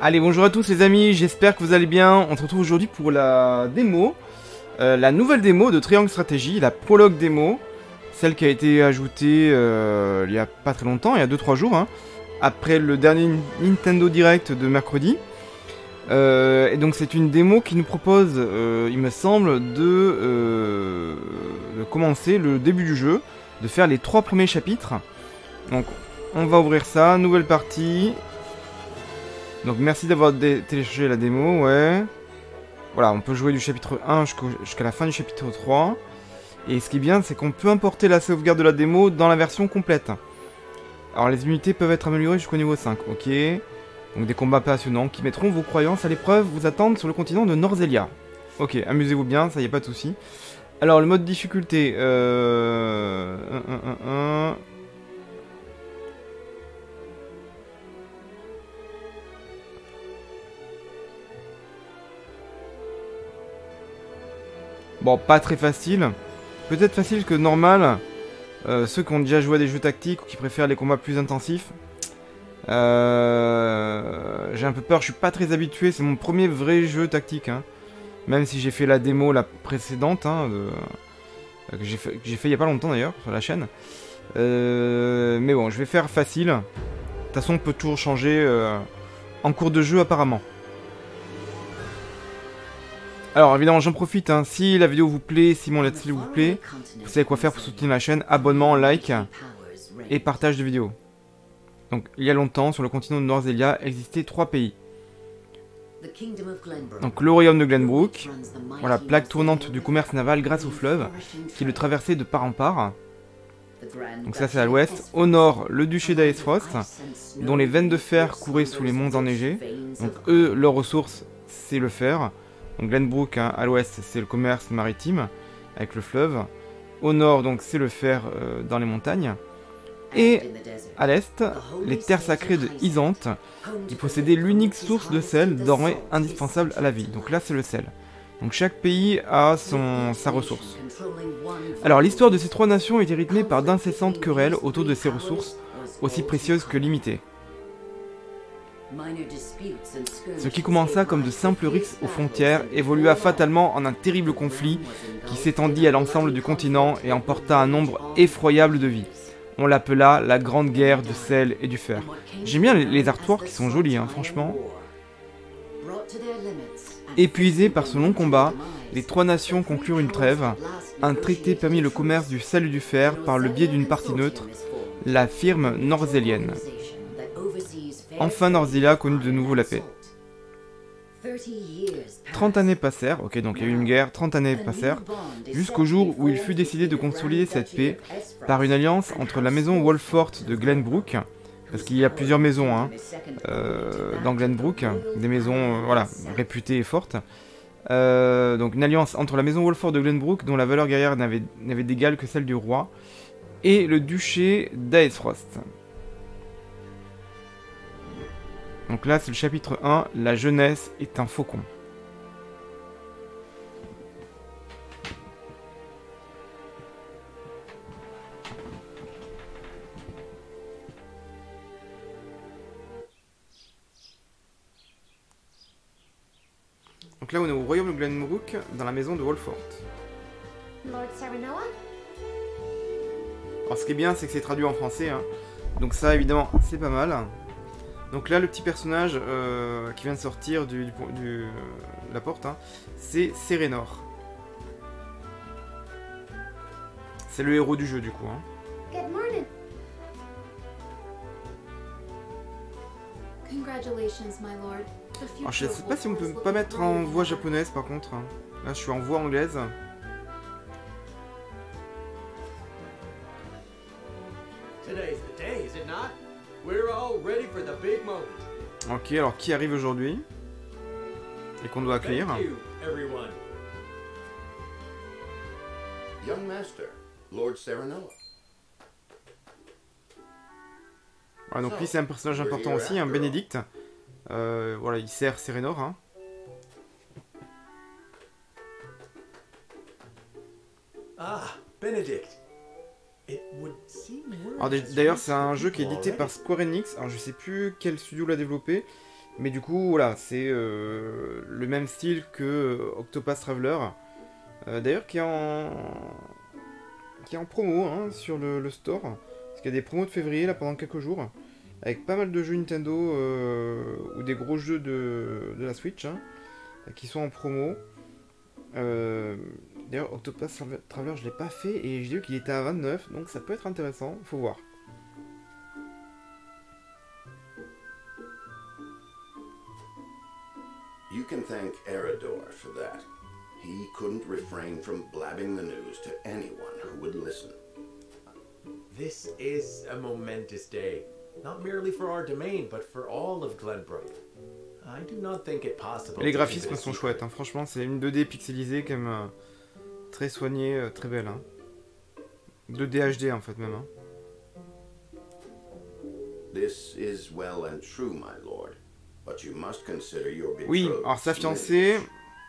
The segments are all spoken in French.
Allez, bonjour à tous les amis, j'espère que vous allez bien. On se retrouve aujourd'hui pour la démo, euh, la nouvelle démo de Triangle Stratégie, la prologue démo, celle qui a été ajoutée euh, il y a pas très longtemps, il y a 2-3 jours, hein, après le dernier Nintendo Direct de mercredi. Euh, et donc c'est une démo qui nous propose, il me semble, de, de commencer le début du jeu, de faire les trois premiers chapitres. Donc on va ouvrir ça, nouvelle partie, donc merci d'avoir téléchargé la démo, ouais. Voilà, on peut jouer du chapitre 1 jusqu'à la fin du chapitre 3. Et ce qui est bien, c'est qu'on peut importer la sauvegarde de la démo dans la version complète. Alors les unités peuvent être améliorées jusqu'au niveau 5, ok. Donc des combats passionnants qui mettront vos croyances à l'épreuve vous attendent sur le continent de Norzelia. Ok, amusez-vous bien, ça y est pas de souci. Alors le mode difficulté, euh... Bon, pas très facile. Peut-être facile que normal. Euh, ceux qui ont déjà joué à des jeux tactiques ou qui préfèrent les combats plus intensifs. Euh, j'ai un peu peur, je suis pas très habitué. C'est mon premier vrai jeu tactique. Hein. Même si j'ai fait la démo la précédente. Hein, euh, que j'ai fait, fait, il y a pas longtemps d'ailleurs sur la chaîne. mais bon, je vais faire facile. De toute façon, on peut toujours changer en cours de jeu apparemment. Alors évidemment j'en profite, hein. si la vidéo vous plaît, si mon let's play vous plaît, vous savez quoi faire pour soutenir la chaîne, abonnement, like et partage de vidéos. Donc il y a longtemps, sur le continent de Norzelia, existaient trois pays. Donc le royaume de Glenbrook, voilà, plaque tournante du commerce naval grâce au fleuve, qui le traversait de part en part. Donc ça c'est à l'ouest. Au nord, le duché d'Aesfrost, dont les veines de fer couraient sous les monts enneigés. Donc eux, leur ressource, c'est le fer. Donc Glenbrook, hein, à l'ouest, c'est le commerce maritime avec le fleuve. Au nord, donc, c'est le fer euh, dans les montagnes. Et à l'est, les terres sacrées de Isante, qui possédaient l'unique source de sel denrée indispensable à la vie. Donc là, c'est le sel. Donc chaque pays a sa ressource. Alors l'histoire de ces trois nations est rythmée par d'incessantes querelles autour de ces ressources, aussi précieuses que limitées. Ce qui commença comme de simples rixes aux frontières évolua fatalement en un terrible conflit qui s'étendit à l'ensemble du continent et emporta un nombre effroyable de vies. On l'appela la Grande Guerre du sel et du fer. J'aime bien les artworks qui sont jolis, hein, franchement. Épuisés par ce long combat, les trois nations conclurent une trêve. Un traité permit le commerce du sel et du fer par le biais d'une partie neutre, la firme norzélienne. Enfin Norzilla connut de nouveau la paix. 30 années passèrent, ok donc il y a eu une guerre, 30 années passèrent, jusqu'au jour où il fut décidé de consolider cette paix par une alliance entre la maison Wolfort de Glenbrook, parce qu'il y a plusieurs maisons hein, euh, dans Glenbrook, des maisons euh, voilà, réputées et fortes. Euh, donc une alliance entre la maison Wolfort de Glenbrook, dont la valeur guerrière n'avait d'égal que celle du roi, et le duché d'Aesfrost. Donc là, c'est le chapitre 1, la jeunesse est un faucon. Donc là, on est au royaume de Glenbrook, dans la maison de Wolfort. Alors, ce qui est bien, c'est que c'est traduit en français. Hein. Donc ça, évidemment, c'est pas mal. Donc là, le petit personnage euh, qui vient de sortir du, du, la porte, hein, c'est Serenor. C'est le héros du jeu, du coup. Hein. Good morning. Congratulations, my lord. Alors, je sais pas si on peut pas mettre en voix japonaise, par contre. Hein. Là, je suis en voix anglaise. Today's the day, is it not? Ok, alors qui arrive aujourd'hui Et qu'on doit accueillir Young Master, Lord Ah, donc lui c'est un personnage important aussi, un Bénédicte. Euh, voilà, il sert Serenor. Hein. D'ailleurs, c'est un jeu qui est édité par Square Enix. Alors, je sais plus quel studio l'a développé. Mais du coup, voilà, c'est euh, le même style que Octopath Traveler. Euh, D'ailleurs, qui est en qui est en promo hein, sur le, store. Parce qu'il y a des promos de février là pendant quelques jours. Avec pas mal de jeux Nintendo euh, ou des gros jeux de, de la Switch hein, qui sont en promo. D'ailleurs, Octopath Traveler, je l'ai pas fait et j'ai vu qu'il était à 29, donc ça peut être intéressant, faut voir. You can thank Eridor for that. He couldn't refrain from blabbing the news to anyone who would listen. This is a momentous day, not merely for our domain, but for all of Glenbrook. I do not think it possible. Les graphismes sont chouettes, hein. franchement, c'est une 2D pixelisée même euh, très soignée, euh, très belle. Hein. 2D HD en fait même. Hein. This is well and true, my lord. But you must consider your. Oui, alors sa fiancée,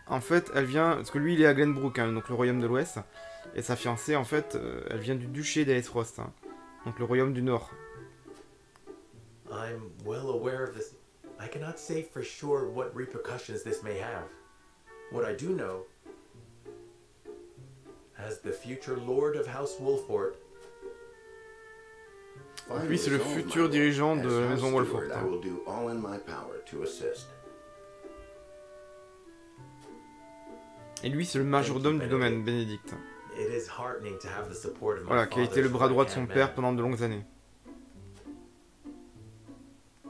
en fait, elle vient. Parce que lui, il est à Glenbrook, hein, donc le royaume de l'Ouest. Et sa fiancée, en fait, euh, elle vient du duché d'Aesfrost, hein, donc le royaume du Nord. I'm well aware of this. I cannot say for sure what repercussions this may have. What I do know, as the future Lord of House Wolfort, Fine Lui, c'est le futur dirigeant de la maison Wolfort, I will do all in my power to assist. Et lui, c'est le majordome du domaine, Bénédicte. Voilà, qui a été le bras droit de son père pendant de longues années.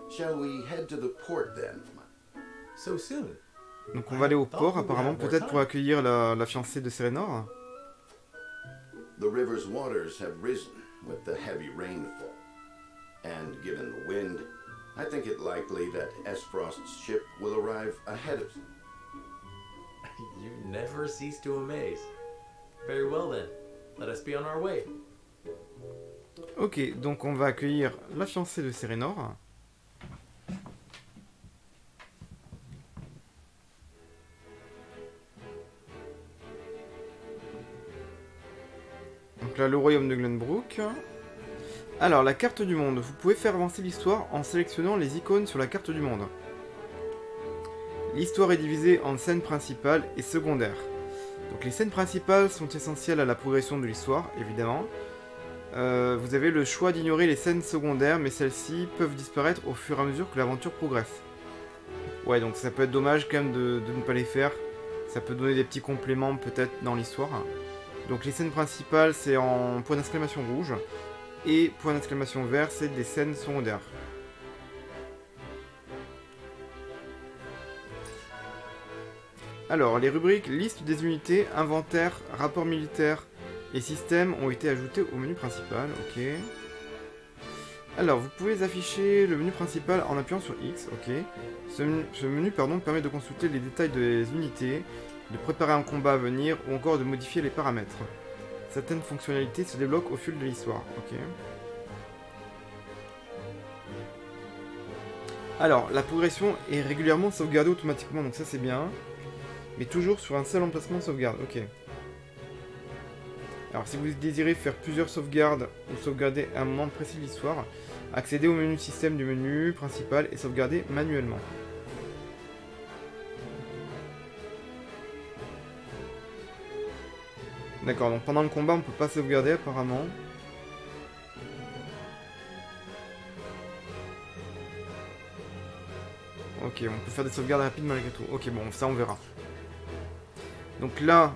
Shall we head to the port then? So soon. Donc on va aller au port, apparemment, peut-être pour accueillir la, la fiancée de Serenor. The river's waters have risen with the heavy rainfall. And given the wind, I think it likely that Esfrost's ship will arrive ahead of You never cease to amaze. Very well then. Let us be on our way. Ok, donc on va accueillir la fiancée de Serenor. Le royaume de Glenbrook. Alors, la carte du monde. Vous pouvez faire avancer l'histoire en sélectionnant les icônes sur la carte du monde. L'histoire est divisée en scènes principales et secondaires. Donc les scènes principales sont essentielles à la progression de l'histoire, évidemment. Euh, vous avez le choix d'ignorer les scènes secondaires, mais celles-ci peuvent disparaître au fur et à mesure que l'aventure progresse. Ouais, donc ça peut être dommage quand même de, de ne pas les faire. Ça peut donner des petits compléments peut-être dans l'histoire. Donc les scènes principales, c'est en point d'exclamation rouge. Et point d'exclamation vert, c'est des scènes secondaires. Alors, les rubriques liste des unités, inventaire, rapport militaire et système ont été ajoutés au menu principal. Ok. Alors, vous pouvez afficher le menu principal en appuyant sur X. Ok. Ce, menu- ce menu pardon, permet de consulter les détails des unités, de préparer un combat à venir ou encore de modifier les paramètres. Certaines fonctionnalités se débloquent au fil de l'histoire. Alors, la progression est régulièrement sauvegardée automatiquement, donc ça c'est bien. Mais toujours sur un seul emplacement de sauvegarde, ok. Alors si vous désirez faire plusieurs sauvegardes ou sauvegarder à un moment précis de l'histoire, accédez au menu système du menu principal et sauvegardez manuellement. D'accord, donc pendant le combat on peut pas sauvegarder apparemment. Ok, on peut faire des sauvegardes rapides malgré tout. Ok, bon, ça on verra. Donc là,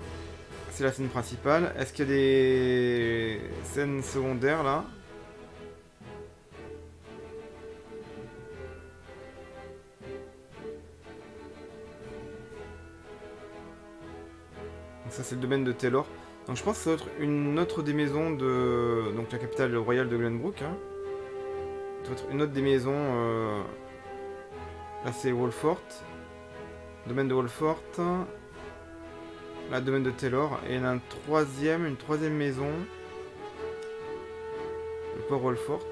c'est la scène principale. Est-ce qu'il y a des scènes secondaires là? Donc ça c'est le domaine de Taylor. Donc je pense que ça doit être une autre des maisons de... Donc la capitale royale de Glenbrook. Hein. Une autre des maisons... euh, Là c'est Wolfort. Domaine de Wolfort. Là, domaine de Taylor. Et il un troisième, une troisième maison. Le port Wolfort.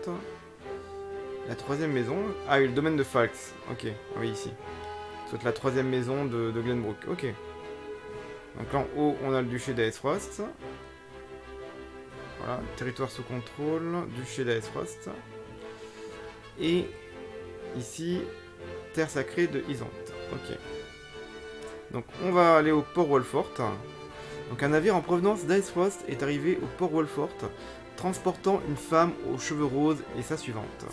La troisième maison. Ah oui, le domaine de Falks. Ok, ah oui, ici. C'est la troisième maison de Glenbrook. Ok. Donc là en haut, on a le duché d'Aesfrost. Voilà, territoire sous contrôle, duché d'Aesfrost. Et ici, terre sacrée de Isante. Ok. Donc on va aller au port Wolfort. Donc un navire en provenance d'Icefrost est arrivé au port Wolfort, transportant une femme aux cheveux roses et sa suivante.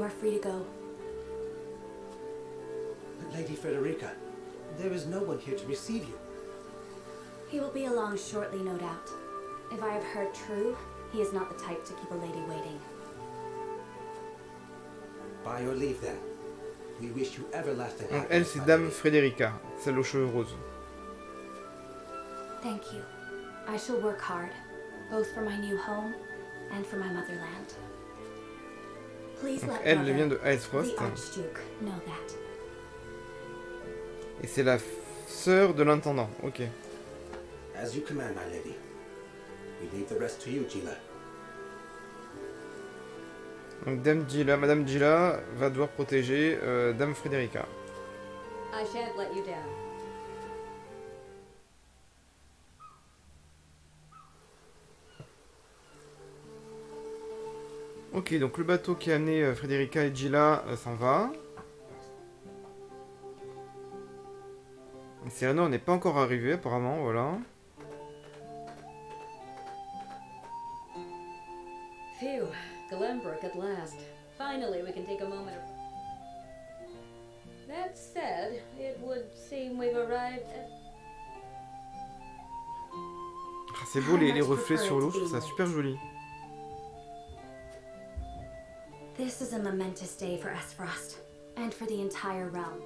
You are free to go. Lady Frederica, there is no one here to receive you. He will be along shortly, no doubt. If I have heard true, he is not the type to keep a lady waiting. By your leave, then. We wish you everlasting happiness, elle c'est Dame. Frédérica, celle aux cheveux roses. Thank you. I shall work hard, both for my new home and for my motherland. Please Donc let elle Mother, vient de that. et c'est la sœur de l'intendant. Ok. As you command, my lady. We leave the rest to you, Gila. Donc Dame Gila, Madame Gila va devoir protéger euh, Dame Frédérica. I shan't let you down. Ok, donc le bateau qui a amené euh, Frédérica et Gila euh, s'en va. Cyrano n'est pas encore arrivé apparemment, voilà. Phew, Glenbrook at last. Finally, we can take a moment. That said, it would seem we've arrived at. Ah, C'est beau les, les reflets sur l'eau, je trouve ça super joli. This is a momentous day for Esfrost, and for the entire realm.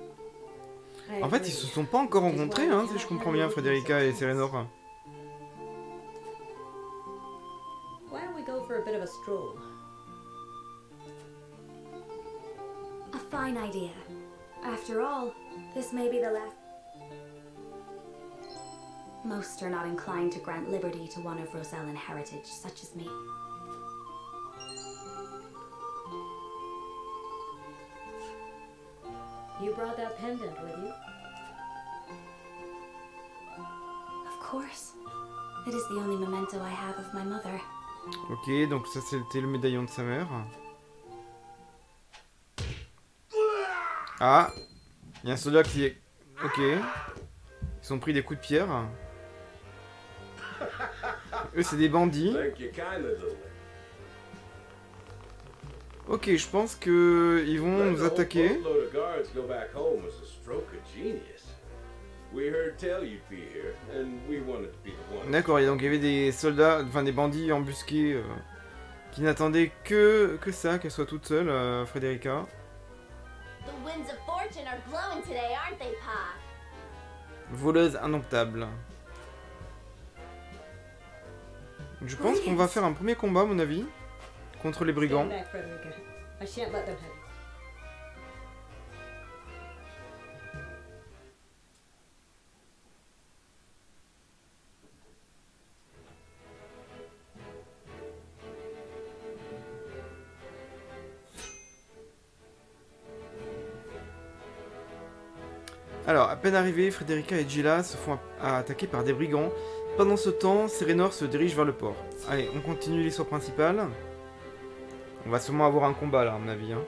I En fait, agree. ils se sont pas encore rencontrés, hein, si je comprends bien, Frédérica et Serenor. Why don't we go for a bit of a stroll? A fine idea. After all, this may be the last. Most are not inclined to grant liberty to one of Rosellan heritage, such as me. You brought that pendant with you? Of course. It is the only memento I have of my mother. Ok, donc ça c'était le médaillon de sa mère. Ah Il y a un soldat qui est... Ok. Ils sont pris des coups de pierre. Eux c'est des bandits. Ok, je pense que ils vont nous attaquer. D'accord, et donc il y avait des soldats, enfin des bandits embusqués euh, qui n'attendaient que, que ça, qu'elle soit toute seule, euh, Frédérica. The winds of fortune are blowing today, aren't they, Pa? Voleuse indomptable. Je pense qu'on va faire un premier combat, à mon avis, contre les brigands. Frederica. Alors, à peine arrivés, Frédérica et Gila se font attaquer par des brigands. Pendant ce temps, Serenor se dirige vers le port. Allez, on continue l'histoire principale. On va sûrement avoir un combat là, à mon avis. hein.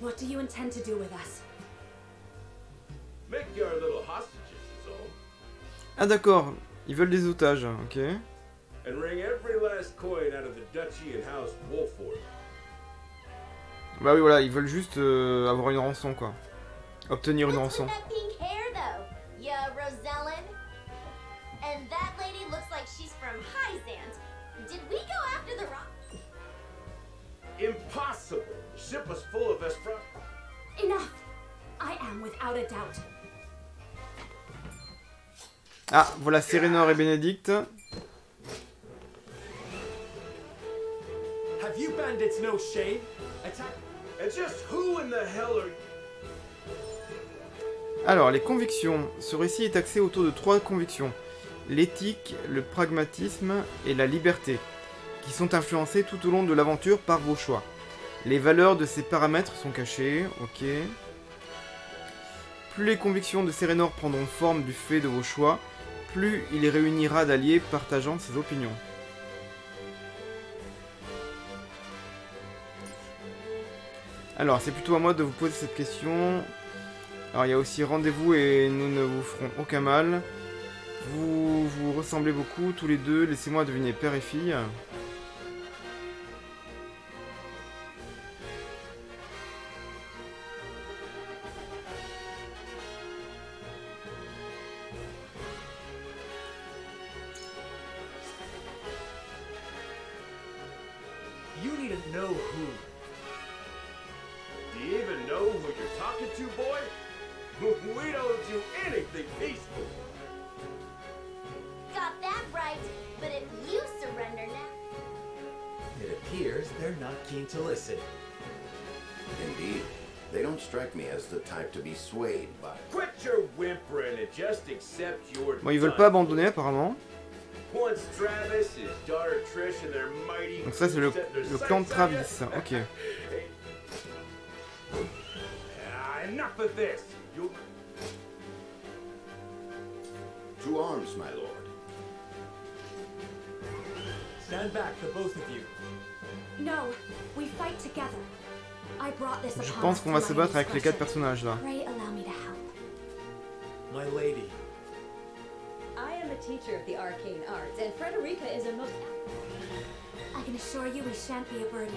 What do you intend to do with us? Make your little hostages, is all. Ah d'accord, ils veulent des otages, ok. And wring every last coin out of the duchy and house Wolford. Bah oui, voilà, ils veulent juste euh, avoir une rançon, quoi. Obtenir une rançon. Impossible! The ship was full of Espra. Enough! I am without a doubt. Ah, voilà Serenor et Bénédicte. Have you bandits no shame? Attack. And just who in the hell are you? Alors, les convictions. Ce récit est axé autour de trois convictions. L'éthique, le pragmatisme et la liberté, qui sont influencées tout au long de l'aventure par vos choix. Les valeurs de ces paramètres sont cachées, ok. Plus les convictions de Serenor prendront forme du fait de vos choix, plus il réunira d'alliés partageant ses opinions. Alors, c'est plutôt à moi de vous poser cette question. Alors, il y a aussi rendez-vous et nous ne vous ferons aucun mal. Vous vous ressemblez beaucoup tous les deux. Laissez-moi deviner père et fille. And their mighty. Donc ça, c'est le, le clan de Travis. Ok. Enough of this. You. To arms, my lord. Stand back, the both of you. No, we fight together. I brought this Je upon pense qu'on va se battre avec les quatre personnages là. My lady, I am a teacher of the arcane arts, and Frederica is a most. I can assure you we shan't be a burden.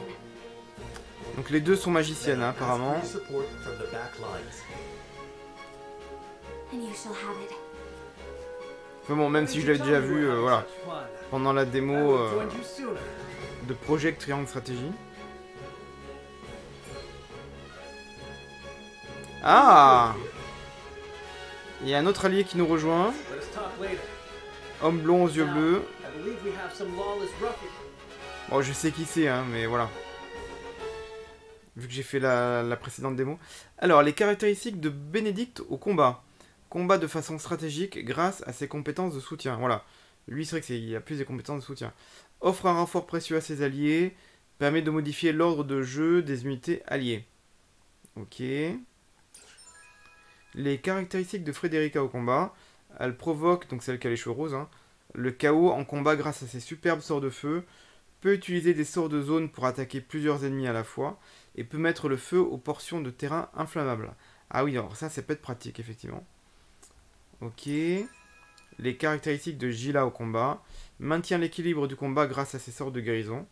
Donc les deux sont magiciennes hein, apparemment. for support from the back lines. And you shall have it. Enfin bon, même si je l'avais déjà vu, euh, voilà, pendant la démo euh, de Project Triangle Strategy. Ah Il y a un autre allié qui nous rejoint. Homme blond aux yeux bleus. Bon, je sais qui c'est, hein, mais voilà. Vu que j'ai fait la, la précédente démo. Alors, les caractéristiques de Bénédicte au combat. Combat de façon stratégique grâce à ses compétences de soutien. Voilà. Lui, c'est vrai qu'il a plus des compétences de soutien. Offre un renfort précieux à ses alliés. Permet de modifier l'ordre de jeu des unités alliées. Ok. Les caractéristiques de Frédérica au combat. Elle provoque, donc celle qui a les cheveux roses, hein, le chaos en combat grâce à ses superbes sorts de feu peut utiliser des sorts de zone pour attaquer plusieurs ennemis à la fois, et peut mettre le feu aux portions de terrain inflammables. Ah oui, alors ça, ça peut être pratique, effectivement. Ok. Les caractéristiques de Gila au combat. Maintient l'équilibre du combat grâce à ses sorts de guérison.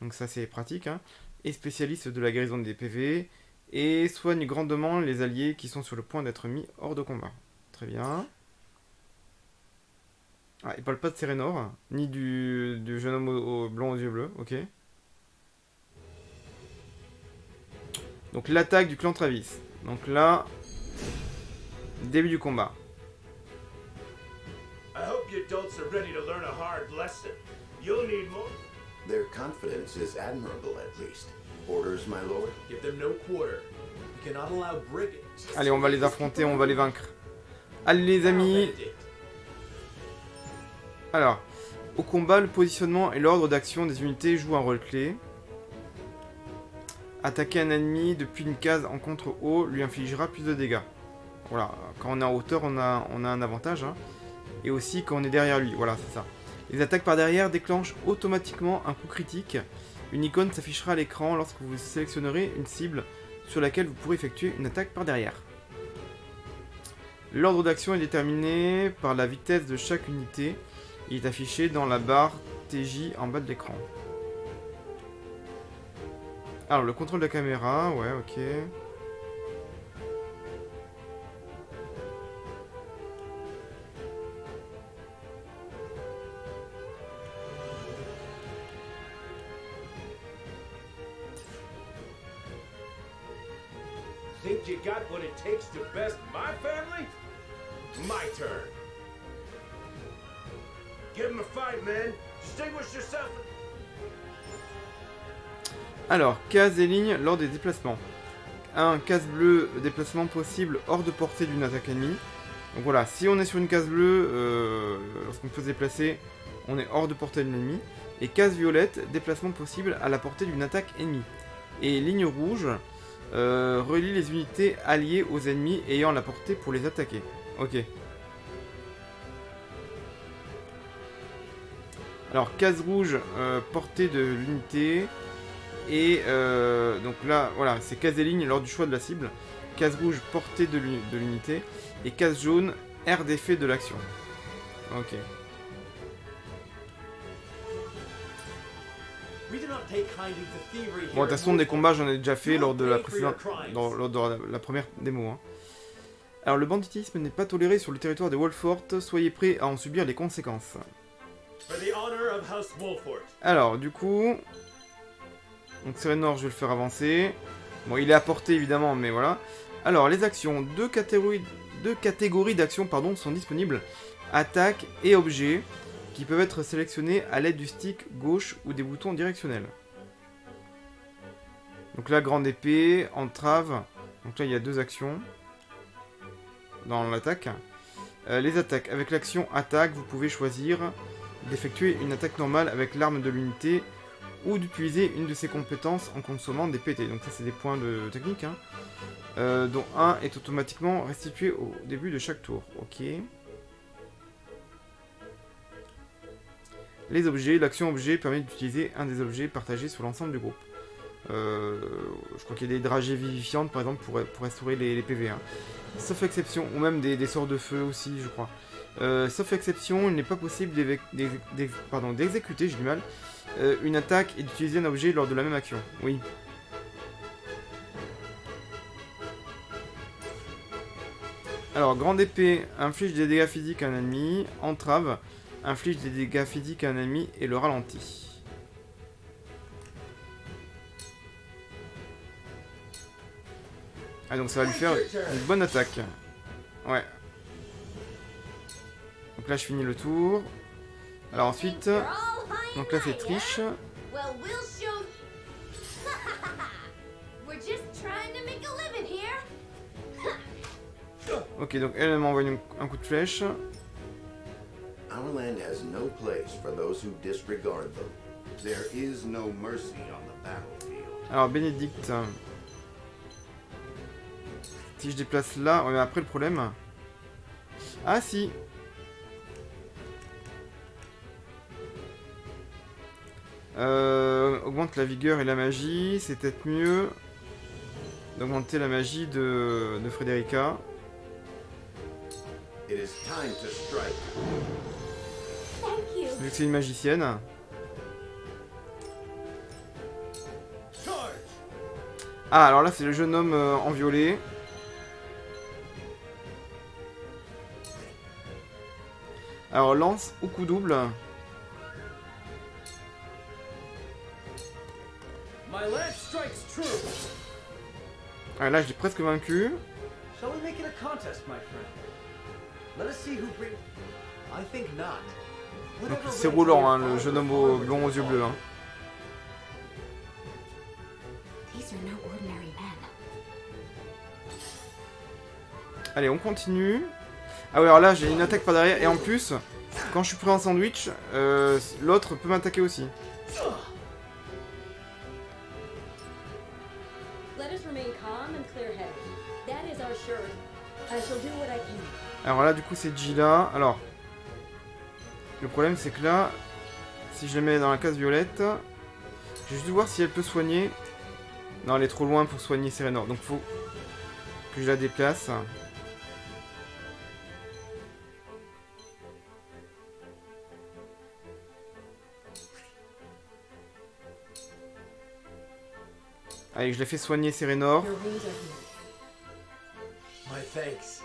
Donc ça, c'est pratique. Hein. Et spécialiste de la guérison des PV. Et soigne grandement les alliés qui sont sur le point d'être mis hors de combat. Très bien. Ah, il parle pas de Serenor, ni du, du jeune homme au, au blanc aux yeux bleus, ok. Donc l'attaque du clan Travis. Donc là, début du combat. I hope you adults are ready to learn a hard lesson. You'll need more. Their confidence is admirable, at least. Orders, my lord? Give them no quarter. We cannot allow brigands. Allez, on va les affronter, on va les vaincre. Allez les amis. Alors, au combat, le positionnement et l'ordre d'action des unités jouent un rôle clé. Attaquer un ennemi depuis une case en contre-haut lui infligera plus de dégâts. Voilà, quand on est en hauteur, on a, un avantage. hein. Et aussi quand on est derrière lui, voilà, c'est ça. Les attaques par derrière déclenchent automatiquement un coup critique. Une icône s'affichera à l'écran lorsque vous sélectionnerez une cible sur laquelle vous pourrez effectuer une attaque par derrière. L'ordre d'action est déterminé par la vitesse de chaque unité. Il est affiché dans la barre TJ en bas de l'écran. Alors, le contrôle de la caméra, ouais, ok. Think you got what it takes to best my family? My turn. Alors, cases et lignes lors des déplacements. 1, case bleue, déplacement possible hors de portée d'une attaque ennemie. Donc voilà, si on est sur une case bleue, euh, lorsqu'on peut se déplacer, on est hors de portée de l'ennemi. Et case violette, déplacement possible à la portée d'une attaque ennemie. Et ligne rouge, euh, relie les unités alliées aux ennemis ayant la portée pour les attaquer. Ok. Alors, case rouge, euh, portée de l'unité. Et euh, donc là, voilà, c'est case et ligne lors du choix de la cible. Case rouge, portée de l'uni- de l'unité. Et case jaune, aire d'effet de l'action. Ok. Bon, de toute façon, des combats, j'en ai déjà fait lors de la précédente, dans- lors de la, la première démo. hein. Alors, le banditisme n'est pas toléré sur le territoire de Wolfort. Soyez prêts à en subir les conséquences. Alors, du coup... Donc, Serenor, je vais le faire avancer. Bon, il est à portée, évidemment, mais voilà. Alors, les actions. Deux catégories, deux catégories d'actions sont disponibles. Attaque et objet, qui peuvent être sélectionnés à l'aide du stick gauche ou des boutons directionnels. Donc là, grande épée, entrave. Donc là, il y a deux actions dans l'attaque. Euh, les attaques. Avec l'action attaque, vous pouvez choisir d'effectuer une attaque normale avec l'arme de l'unité ou d'utiliser une de ses compétences en consommant des PT. Donc ça c'est des points de technique, hein, euh, dont un est automatiquement restitué au début de chaque tour. Ok. Les objets, l'action objet permet d'utiliser un des objets partagés sur l'ensemble du groupe. Euh, je crois qu'il y a des dragées vivifiantes par exemple pour, restaurer les, PV. hein. Sauf exception, ou même des sorts de feu aussi, je crois. Euh, sauf exception, il n'est pas possible d'exécuter, j'ai du mal, euh, une attaque et d'utiliser un objet lors de la même action. Oui. Alors, grande épée inflige des dégâts physiques à un ennemi. Entrave inflige des dégâts physiques à un ennemi et le ralentit. Ah, donc ça va lui faire une bonne attaque. Ouais. Donc là, je finis le tour. Alors ensuite, donc là c'est triche. huh? Well, we'll show. We're just trying to make a living here. Ok, donc elle, m'envoie un coup de flèche. Our land has no place for those who disregard them. There is no mercy on the battlefield. Alors Bénédicte. Si je déplace là, ouais, mais après le problème. Ah si. Euh, augmente la vigueur et la magie, c'est peut-être mieux d'augmenter la magie de, de Frederica. It is time to strike. Thank you. Vu que c'est une magicienne. Ah, alors là, c'est le jeune homme euh, en violet. Alors, lance ou coup double. Ah, là, je l'ai presque vaincu. Shall we make it a contest, my friend? Let us see who bring. I think not. Donc, c'est roulant, hein, le jeune homme au- blond aux yeux bleus. hein. Allez, on continue. Ah ouais, alors là, j'ai une attaque par derrière. Et en plus, quand je suis pris en sandwich, euh, l'autre peut m'attaquer aussi. Alors là, du coup, c'est Gila. Alors, le problème, c'est que là, si je la mets dans la case violette, je vais juste voir si elle peut soigner. Non, elle est trop loin pour soigner Serenor. Donc, faut que je la déplace. Allez, je l'ai fait soigner Serenor. My thanks.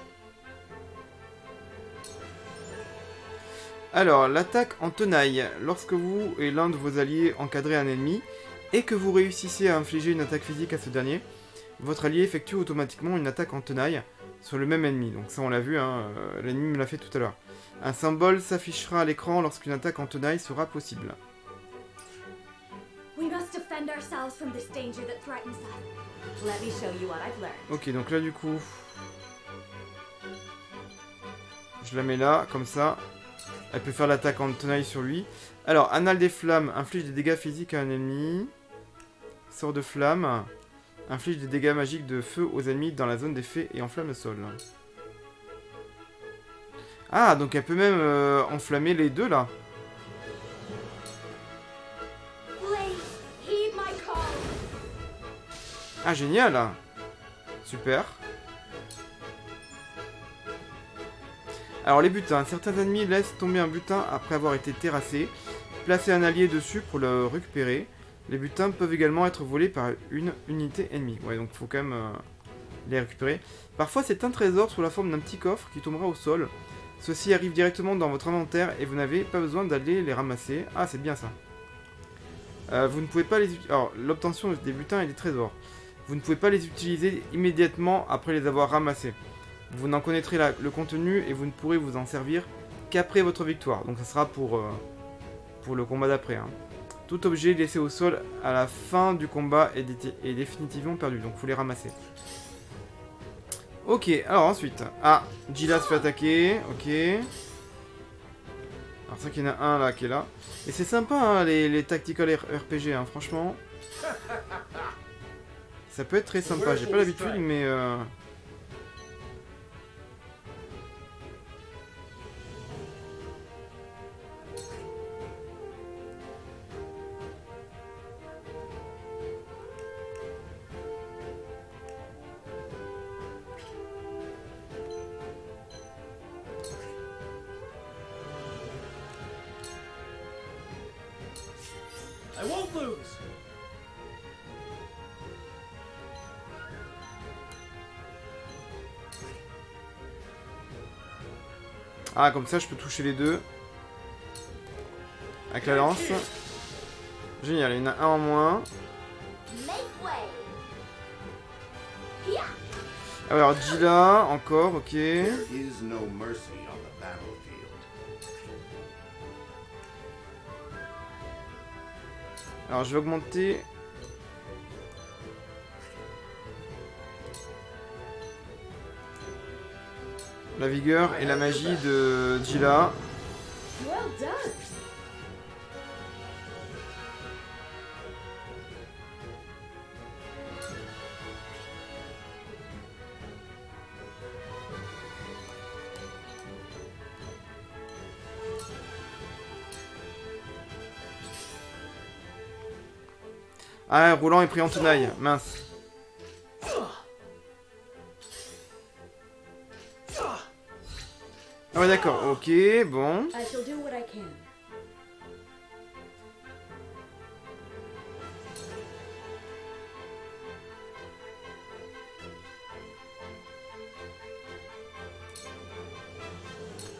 Alors, l'attaque en tenaille. Lorsque vous et l'un de vos alliés encadrez un ennemi et que vous réussissez à infliger une attaque physique à ce dernier, votre allié effectue automatiquement une attaque en tenaille sur le même ennemi. Donc ça on l'a vu, hein, euh, l'ennemi me l'a fait tout à l'heure. Un symbole s'affichera à l'écran lorsqu'une attaque en tenaille sera possible. Ok, donc là du coup... Je la mets là, comme ça. Elle peut faire l'attaque en tenaille sur lui. Alors, Anal des Flammes inflige des dégâts physiques à un ennemi. Sort de flamme. Inflige des dégâts magiques de feu aux ennemis dans la zone d'effet et enflamme le sol. Ah, donc elle peut même euh, enflammer les deux là. Ah, génial Super. Alors les butins. Certains ennemis laissent tomber un butin après avoir été terrassé. Placez un allié dessus pour le récupérer. Les butins peuvent également être volés par une unité ennemie. Ouais, donc faut quand même euh, les récupérer. Parfois c'est un trésor sous la forme d'un petit coffre qui tombera au sol. Ceci arrive directement dans votre inventaire et vous n'avez pas besoin d'aller les ramasser. Ah, c'est bien ça. Euh, vous ne pouvez pas les. Alors, l'obtention des butins et des trésors. Vous ne pouvez pas les utiliser immédiatement après les avoir ramassés. Vous n'en connaîtrez le contenu et vous ne pourrez vous en servir qu'après votre victoire. Donc ça sera pour, euh, pour le combat d'après. hein. Tout objet laissé au sol à la fin du combat est, dé- est définitivement perdu. Donc faut les ramasser. Ok, alors ensuite. Ah, Gila se fait attaquer. Ok. Alors vrai qu'il y en a un là qui est là. Et c'est sympa hein, les, les tactical RPG, hein, franchement. Ça peut être très sympa, j'ai pas l'habitude mais... Euh... Ah, comme ça je peux toucher les deux. Avec la lance. Génial, il y en a un en moins. Alors Gila, encore, ok. Alors je vais augmenter... La vigueur et la magie de Gila. Ah, Roulant est pris en tenaille, mince. Ah ouais d'accord, ok, bon. I shall do what I can.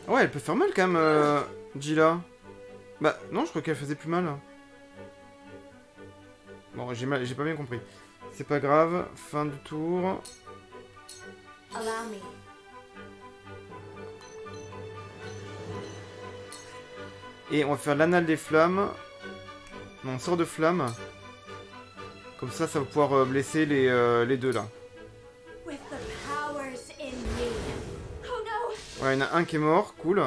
Ah Ouais, elle peut faire mal quand même, euh, Gila. Bah non, je crois qu'elle faisait plus mal. Bon, j'ai pas bien compris. C'est pas grave, fin du tour. Allow me. Et on va faire l'anal des flammes. Non, sort de flamme. Comme ça, ça va pouvoir euh, blesser les, euh, les deux là. Oh! Ouais, il y en a un qui est mort, cool.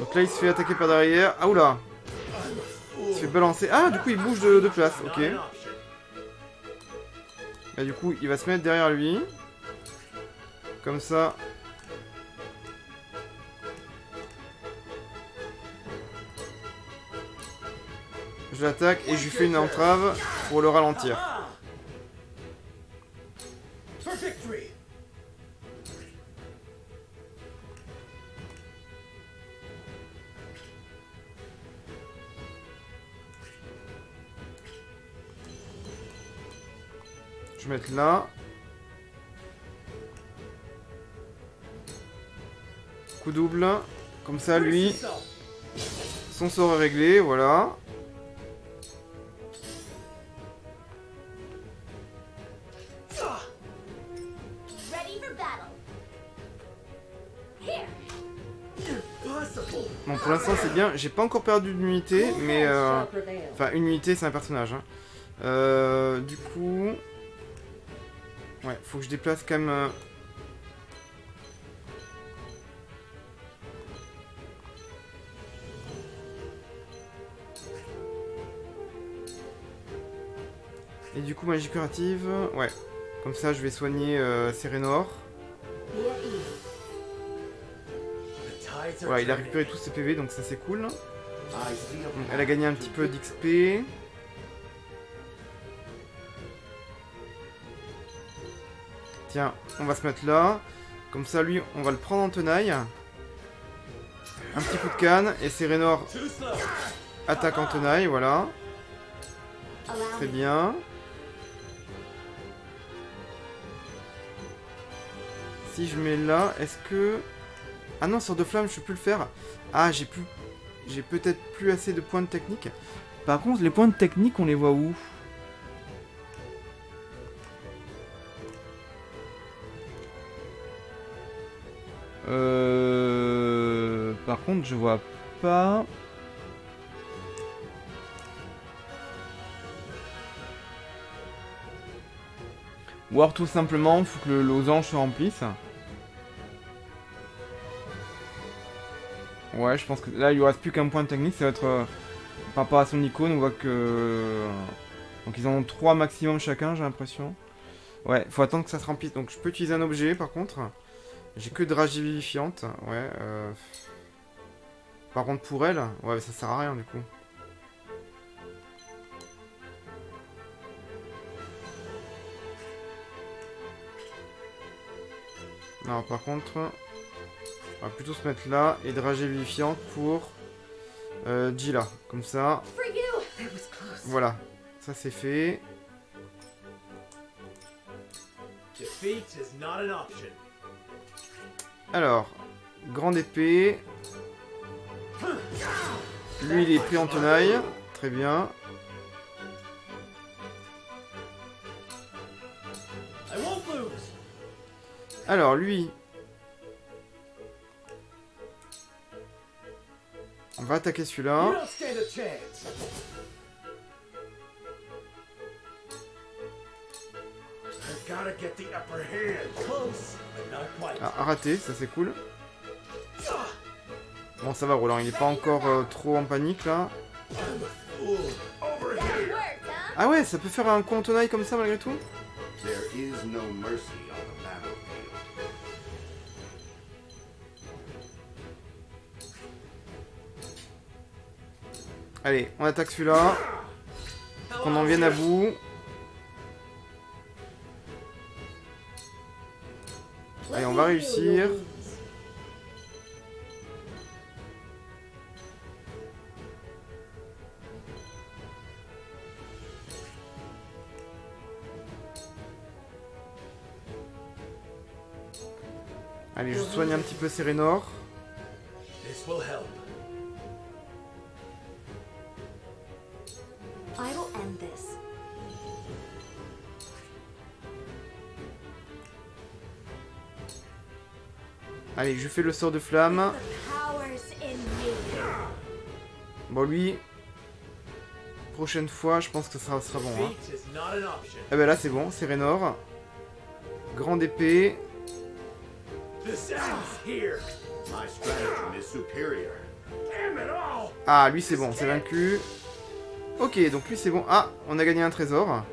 Donc là, il se fait attaquer par derrière. Ah oula Il se fait balancer. Ah, du coup, il bouge de, de place, ok. Bah, du coup, il va se mettre derrière lui. Comme ça. Je l'attaque et je lui fais une entrave pour le ralentir. Je vais mettre là. Coup double. Comme ça, lui, son sort est réglé, voilà. J'ai pas encore perdu d'unité, mais... Euh... Enfin, une unité, c'est un personnage. Hein. Euh, du coup... Ouais, faut que je déplace quand même... euh, Et du coup, magie curative... Ouais. Comme ça, je vais soigner euh, Voilà, il a récupéré tous ses PV, donc ça c'est cool. I see a Donc, Elle a gagné un petit peu d'XP. Tiens, on va se mettre là. Comme ça, lui, on va le prendre en tenaille. Un petit coup de canne. Et slow. attaque en tenaille, voilà. Très bien. Si je mets là, est-ce que... Ah non, sort de flamme, je peux plus le faire. Ah, j'ai plus... J'ai peut-être plus assez de points de technique. Par contre, les points de technique, on les voit où? Euh... Par contre, je vois pas... Ou alors tout simplement, faut que le losange se remplisse. Ouais, je pense que là, il lui reste plus qu'un point de technique, ça va être... euh, par rapport à son icône, on voit que... Donc ils en ont 3 maximum chacun, j'ai l'impression. Ouais, faut attendre que ça se remplisse. Donc je peux utiliser un objet, par contre. J'ai que dragée vivifiante, ouais. Euh... Par contre, pour elle, ouais, ça sert à rien, du coup. Non, par contre, on va plutôt se mettre là et dragée vivifiante pour euh, Gila. Comme ça, voilà. Ça c'est fait. Defeat is not an option. Alors, grande épée. Lui, il est pris en tenaille. Très bien. I won't lose. Alors, lui. On va attaquer celui-là. Ah, raté, ça c'est cool. Bon, ça va, Roland, il est pas encore euh, trop en panique là. Ah ouais, ça peut faire un coup en tenaille comme ça malgré tout? Allez, on attaque celui-là. Qu'on en vienne à bout. Allez, on va réussir. Allez, je soigne un petit peu Serenor. Je fais le sort de flamme. Bon, lui... Prochaine fois, je pense que ça sera bon. Hein. Ah bah là, c'est bon, Serenor. Grande épée. Ah, lui c'est bon, c'est vaincu. Ok, donc lui c'est bon. Ah, on a gagné un trésor.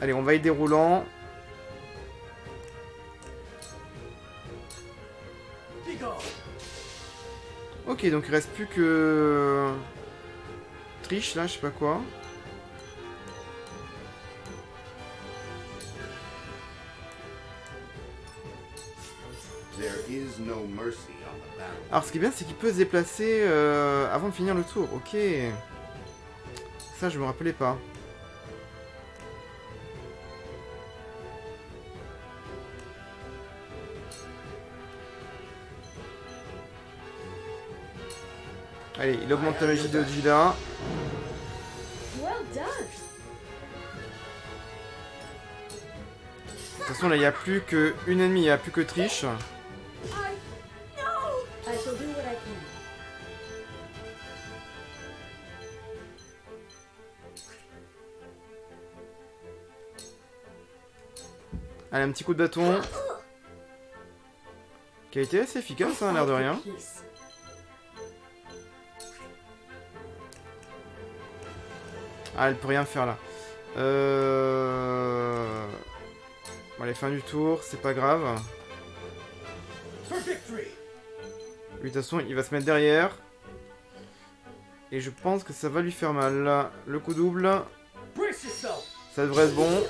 Allez, on va. Be gone. Ok, donc il reste plus que... Triche là, je sais pas quoi. Alors ce qui est bien, c'est qu'il peut se déplacer euh, avant de finir le tour. Ok. Ça, je me rappelais pas. Allez, il augmente la magie de Gila. Well done. façon, là, il n'y a plus que une ennemie, il n'y a plus que can. Allez, un petit coup de bâton. Qui a été assez efficace, hein, l'air de rien. Ah, elle peut rien faire là. Euh... Bon, allez, fin du tour, c'est pas grave. Lui, de toute façon, il va se mettre derrière. Et je pense que ça va lui faire mal. Le coup double, ça devrait être bon.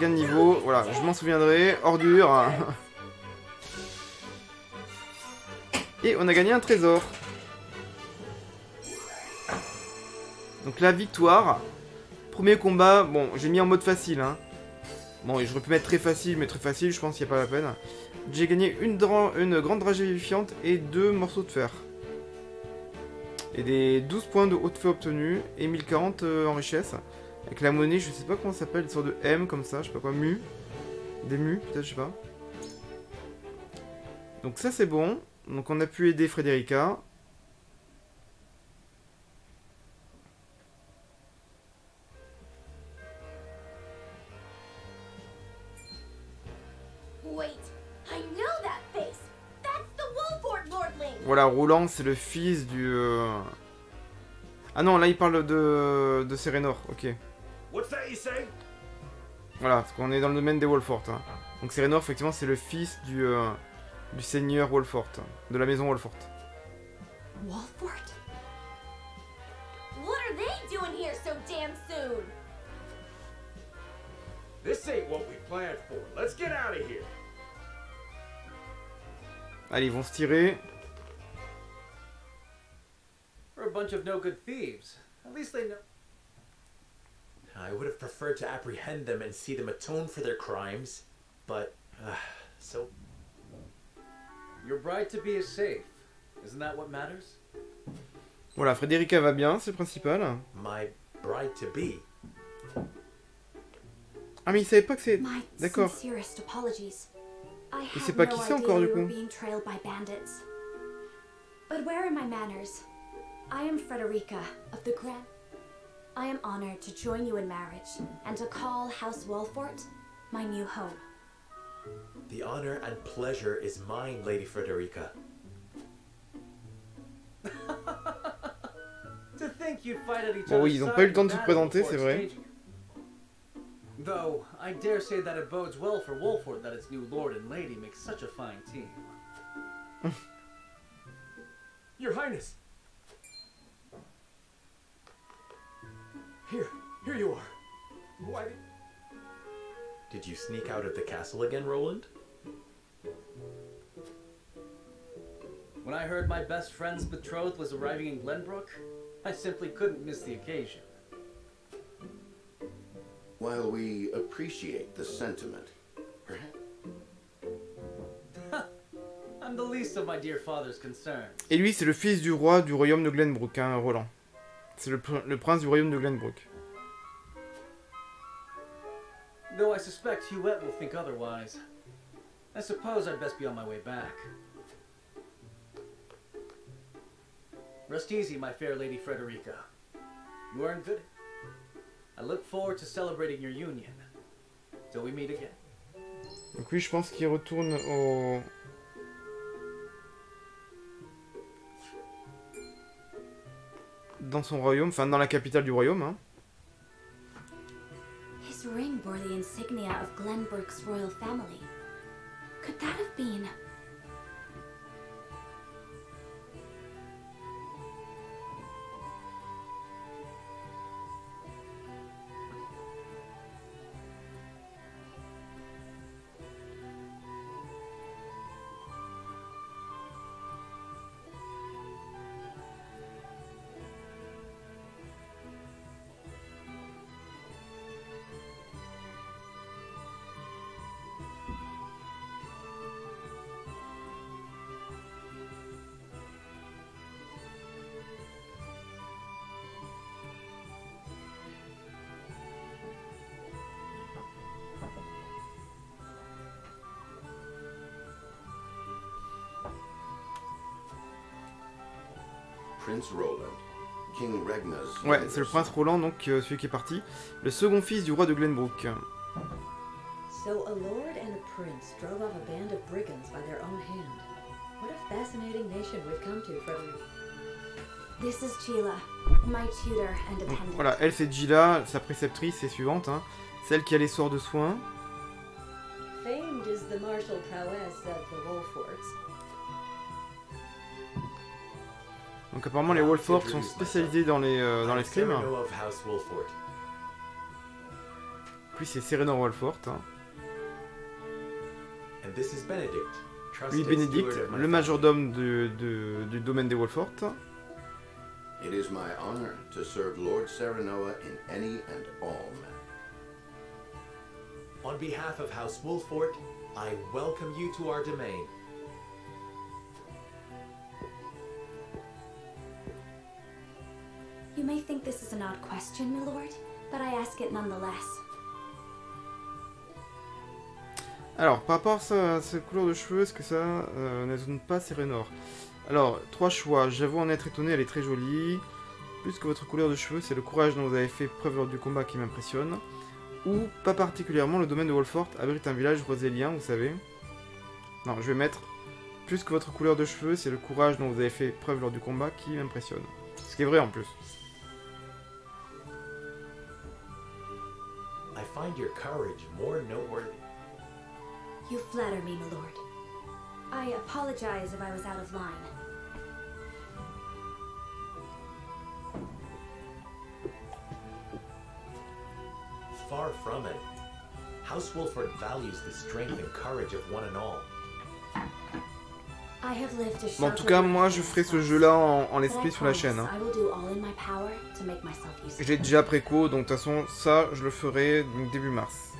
Gain de niveau, voilà, je m'en souviendrai. Ordure. Et on a gagné un trésor. Donc la victoire. Premier combat, bon, j'ai mis en mode facile. Hein. Bon, j'aurais pu mettre très facile, mais très facile, je pense qu'il n'y a pas la peine. J'ai gagné une, grande dragée vivifiante et deux morceaux de fer. Et des 12 points de haute feu obtenus et 1040 euh, en richesse. Avec la monnaie, je sais pas comment ça s'appelle, une sorte de M comme ça, je sais pas quoi, mu. Des mu, peut-être, je sais pas. Donc ça c'est bon. Donc on a pu aider Frederica. Wait, I know that face. That's the Wolford Lordling. Voilà, Roland c'est le fils du... euh, Ah non, là il parle de, de Serenor, ok. What's that you say? Voilà, parce qu'on est dans le domaine des Wolfort. hein. Donc Serenor, effectivement, c'est le fils du, euh, du seigneur Wolfort, de la maison Wolfort. Wolfort? What are they doing here so damn soon? This ain't what we planned for. Let's get out of here. Allez, ils vont se tirer. We're a bunch of no good thieves. At least they know. I would have preferred to apprehend them and see them atone for their crimes, but uh, so Your bride to be is safe. Isn't that what matters? Voilà, Frederica va bien, c'est le principal. my bride to be. Ah mais il savait pas que c'est... My D'accord. sincerest apologies. I Il sait had pas no qui c'est idea encore, we du were coup. being trailed by bandits. But where are my manners? I am Frederica of the Grand. I am honored to join you in marriage and to call House Wolfort my new home. The honor and pleasure is mine, Lady Frederica. To think you'd fight at each Bon, oui, other's ils ont side pas eu le temps de in se présenter, c'est vrai. it. Though, I dare say that it bodes well for Wolford that its new lord and lady make such a fine team. Your Highness! Here, here you are. Why did... Did you sneak out of the castle again, Roland? When I heard my best friend's betrothed was arriving in Glenbrook, I simply couldn't miss the occasion. While we appreciate the sentiment, perhaps. I'm the least of my dear father's concerns. Et lui, c'est le fils du roi du royaume de Glenbrook, hein, Roland. C'est le, pr- le prince du royaume de Glenbrook. Though I suspect Huette will think otherwise. I suppose I'd best be on my way back. Rest easy, my fair lady Frederica. You in good. I look forward to celebrating your union. Till we meet again. Donc lui, je pense qu'il retourne au... Dans son royaume, enfin dans la capitale du royaume. Hein. Ring bore the insignia of Glenbrook's royal family. Could that have been? Ouais, c'est le prince Roland, donc euh, celui qui est parti. Le second fils du roi de Glenbrook. So a lord and a prince drove off a band of brigands by their own hand. What a fascinating nation we've come to, Frederick. This is Sheila, my tutor and Donc, voilà, elle c'est Gila, sa préceptrice et suivante. hein. Celle qui a les sorts de soins. Famed is the martial prowess of the Wolforts. Donc apparemment les Wolforts sont spécialisés dans les euh, dans I'm l'escrime. Sereno. Puis c'est Serenor Wolfort. hein. And this is Benedict, Lui my le majordome de- de- du domaine des Wolfort. It is my honor to serve Lord Serenoa in any and all matters. On behalf of House Wolfort, I welcome you to our domain. Question, lord. Alors, par rapport à sa couleur de cheveux, est-ce que ça euh, n'étonne pas Serenor Alors, trois choix. J'avoue en être étonné, elle est très jolie. Plus que votre couleur de cheveux, c'est le courage dont vous avez fait preuve lors du combat qui m'impressionne. Ou, pas particulièrement, le domaine de Wolfort abrite un village rosélien, vous savez. Non, je vais mettre plus que votre couleur de cheveux, c'est le courage dont vous avez fait preuve lors du combat qui m'impressionne. Ce qui est vrai en plus. Find your courage more noteworthy. You flatter me, my lord. I apologize if I was out of line. Far from it. House Wolfort values the strength and courage of one and all. Bon, en tout cas, life moi, je ferai ce jeu-là en, en l'esprit I sur la chaîne. hein. I will do all in my power to make myself useful. J'ai déjà préco, donc de toute façon, ça, je le ferai donc, début mars.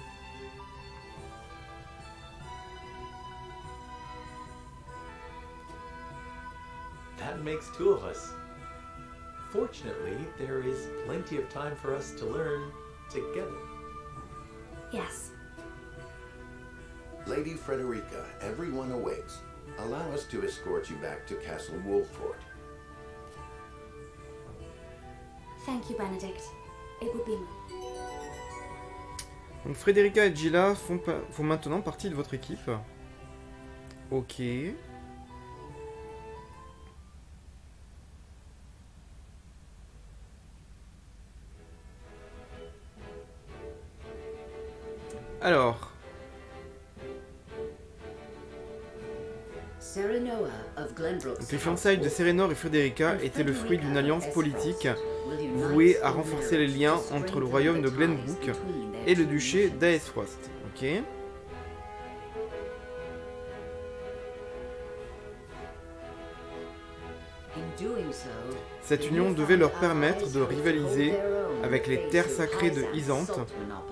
That makes two of us. Fortunately, there is plenty of time for us to learn together. Yes. Lady Frederica, everyone awaits. Allow us to escort you back to Castle Wolfort. Thank you, Benedict. It would be Donc Frederica et Gila font, pa- font maintenant partie de votre équipe. Ok. Alors, donc les fiançailles de Serenor et Frederica étaient le fruit d'une alliance politique vouée à renforcer les liens entre le royaume de Glenbrook et le duché d'Aesfrost. Ok. Cette union devait leur permettre de rivaliser avec les terres sacrées de Isante,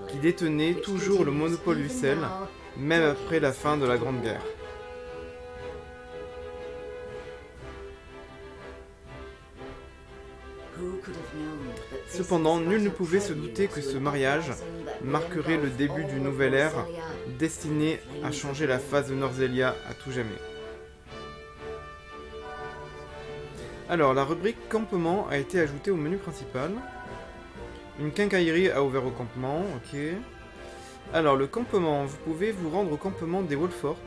qui détenaient toujours le monopole du sel, même après la fin de la Grande Guerre. Cependant, nul ne pouvait se douter que ce mariage marquerait le début d'une nouvelle ère destinée à changer la face de Norzelia à tout jamais. Alors, la rubrique campement a été ajoutée au menu principal. Une quincaillerie a ouvert au campement, ok. Alors, le campement, vous pouvez vous rendre au campement des Wolfort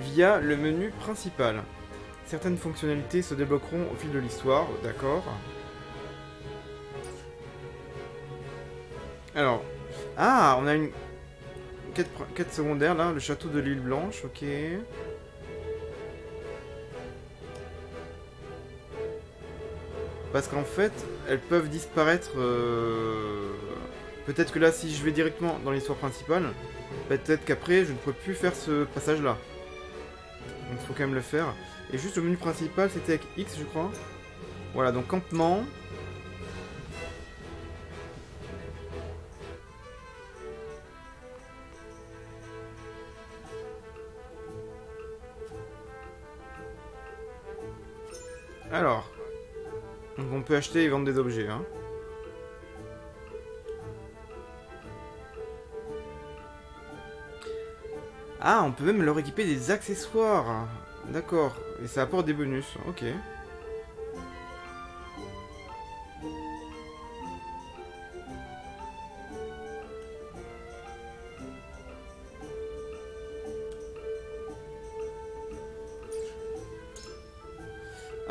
via le menu principal. Certaines fonctionnalités se débloqueront au fil de l'histoire, d'accord. Alors, ah, on a une quête, pr- quête secondaire là, le château de l'île Blanche, ok. Parce qu'en fait, elles peuvent disparaître. euh, Peut-être que là, si je vais directement dans l'histoire principale, peut-être qu'après, je ne pourrai plus faire ce passage-là. Donc, il faut quand même le faire. Et juste le menu principal, c'était avec X, je crois. Voilà, donc campement. Acheter et vendre des objets. Hein. Ah, on peut même leur équiper des accessoires. D'accord. Et ça apporte des bonus. Ok.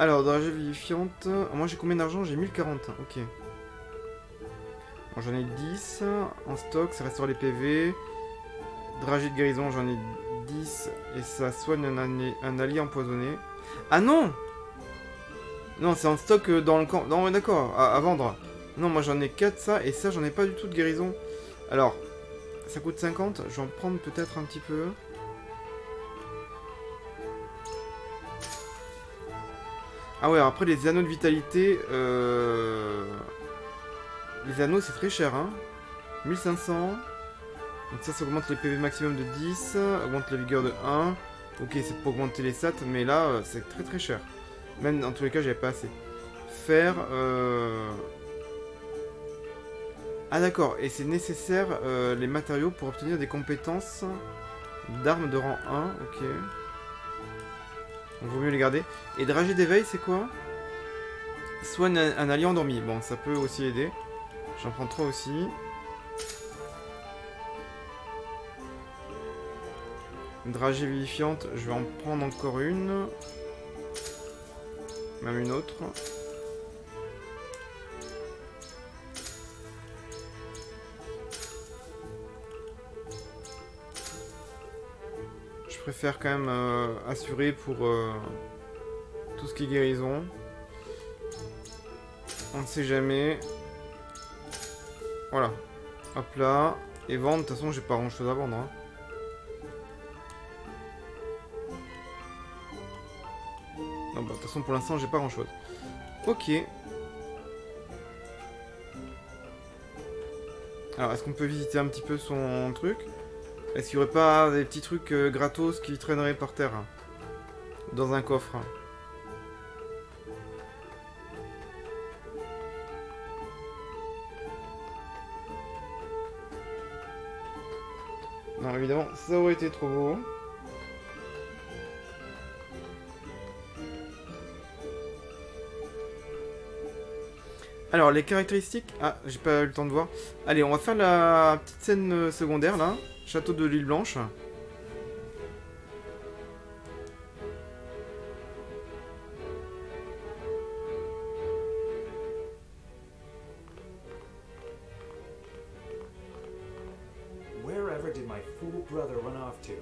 Alors, dragée vivifiante. Moi, j'ai combien d'argent? J'ai 1040. Ok. Bon, j'en ai 10 en stock, ça restaure les PV. Dragée de guérison, j'en ai 10 et ça soigne un, allié- empoisonné. Ah non Non, c'est en stock euh, dans le camp. Non, d'accord, à, à vendre. Non, moi j'en ai 4 ça et ça, j'en ai pas du tout de guérison. Alors, ça coûte 50, je vais en prendre peut-être un petit peu. Ah ouais, après les anneaux de vitalité, euh... les anneaux c'est très cher, hein. 1500. Donc ça, ça augmente les PV maximum de 10, augmente la vigueur de 1. Ok, c'est pour augmenter les stats, mais là, euh, c'est très très cher. Même dans tous les cas, j'avais pas assez. Faire... Euh... Ah d'accord, et c'est nécessaire euh, les matériaux pour obtenir des compétences d'armes de rang 1, ok. Donc vaut mieux les garder. Et dragée d'éveil, c'est quoi? Soigne un, allié endormi. Bon, ça peut aussi aider. J'en prends 3 aussi. Dragée vivifiante, je vais en prendre encore une. Même une autre. Préfère quand même euh, assurer pour euh, tout ce qui est guérison. On ne sait jamais. Voilà. Hop là. Et vendre, de toute façon, j'ai pas grand chose à vendre. hein. Non, bah, de toute façon, pour l'instant, j'ai pas grand chose. Ok. Alors, est-ce qu'on peut visiter un petit peu son truc? Est-ce qu'il y aurait pas des petits trucs euh, gratos qui traîneraient par terre hein, Dans un coffre hein Non, évidemment, ça aurait été trop beau. Alors, les caractéristiques... Ah, j'ai pas eu le temps de voir. Allez, on va faire la petite scène euh, secondaire, là. Château de l'île Blanche. Wherever did my fool brother run off to?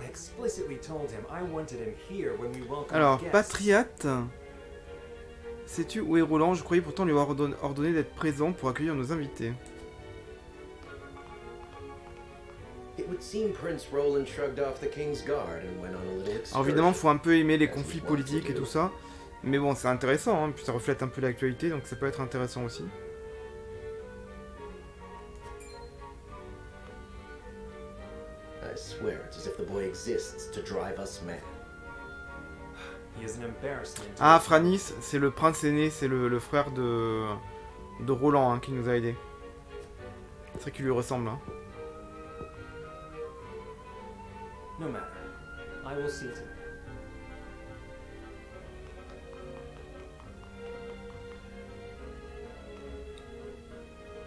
I explicitly told him I wanted him here when we welcomed Alors, guests. Patriate. Sais-tu où est Roland? Je croyais pourtant lui avoir ordonné d'être présent pour accueillir nos invités. Alors évidemment, faut un peu aimer les conflits politiques et tout ça. Mais bon, c'est intéressant, hein, puis ça reflète un peu l'actualité, donc ça peut être intéressant aussi. I swear it's as if the boy exists to drive us mad. He is an embarrassment. to Ah. Franis, c'est le prince aîné, c'est le, le frère de, de Roland hein, qui nous a aidés. C'est vrai qu'il lui ressemble. Hein. No matter. I will see to it.